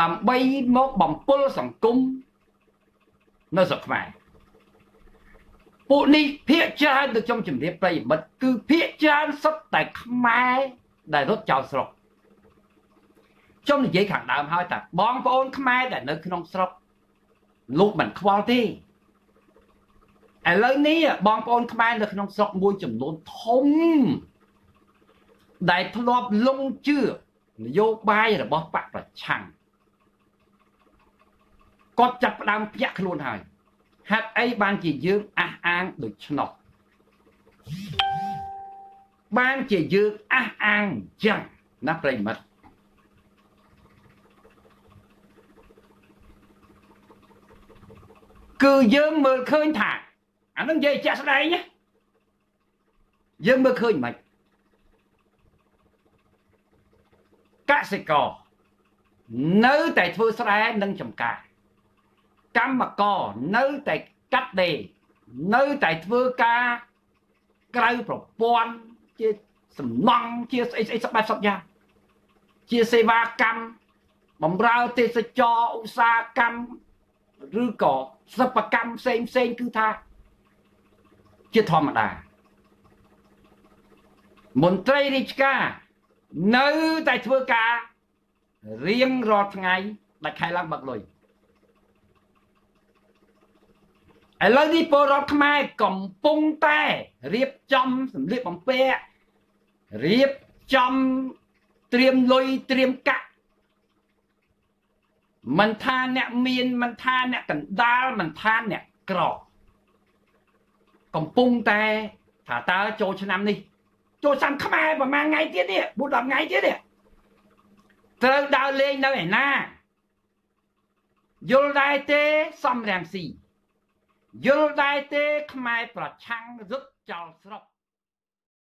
ដើម្បីមកបំពុលសង្គម នៅស្រុកខ្មែរពួកនេះភាកច្រើនទៅខ្ញុំជំរាបប្រិយមិត្តគឺភាកច្រើនសុទ្ធតែខ្មែរដែលរត់ចោលស្រុកខ្ញុំនិយាយខាងដើមហើយតាបងប្អូនខ្មែរដែលនៅក្នុងស្រុកលោកមិនខ្វល់ទេឥឡូវនេះបងប្អូនខ្មែរនៅក្នុងស្រុកមួយចំនួនធំដែលធ្លាប់លងជឿនយោបាយរបស់បកប្រឆាំង គាត់ចាប់ផ្ដើមភ្ញាក់ខ្លួនហើយហេតុអីបានជាយើងអះអាងដូច្នោះបានជាយើងអះអាងចឹងណាប្រិមិត្តគឺយើងមើលឃើញថាអានឹងនិយាយជាក់ស្ដែងណាយើងមើលឃើញមិនកសិករនៅតែធ្វើស្រែនិងចំការ កម្មករនៅតែកាត់ដេរនៅតែធ្វើការក្រៅប្រព័ន្ធជាសំណង់ជាស្អីស្អីសបែបសពយ៉ាងជាសេវាកម្មបំរើទេសចរឧស្សាហកម្មឬក៏សិប្បកម្មផ្សេងផ្សេងគឺថា ជាធម្មតាមន្ត្រីរាជការនៅតែធ្វើការរៀងរាល់ថ្ងៃដាច់ខែឡើងបាក់លុយ ឥឡូវនេះពលរដ្ឋខ្មែរកំពុងតែរៀបចំសម្លៀកបំពាក់រៀបចំត្រៀមលុយត្រៀមកាក់មិនថាអ្នកមានមិនថាអ្នកកណ្ដាលមិនថាអ្នកក្រកំពុងតែថាតើចូលឆ្នាំនេះ ចូលឆ្នាំខ្មែរប្រហែលថ្ងៃទៀតនេះ4 10ថ្ងៃទៀតនេះត្រូវដើរលេងនៅឯណាយល់ដែរទេសំរាំងស៊ី យល់ដែរទេខ្មែរប្រឆាំងរឹតចោលស្រុក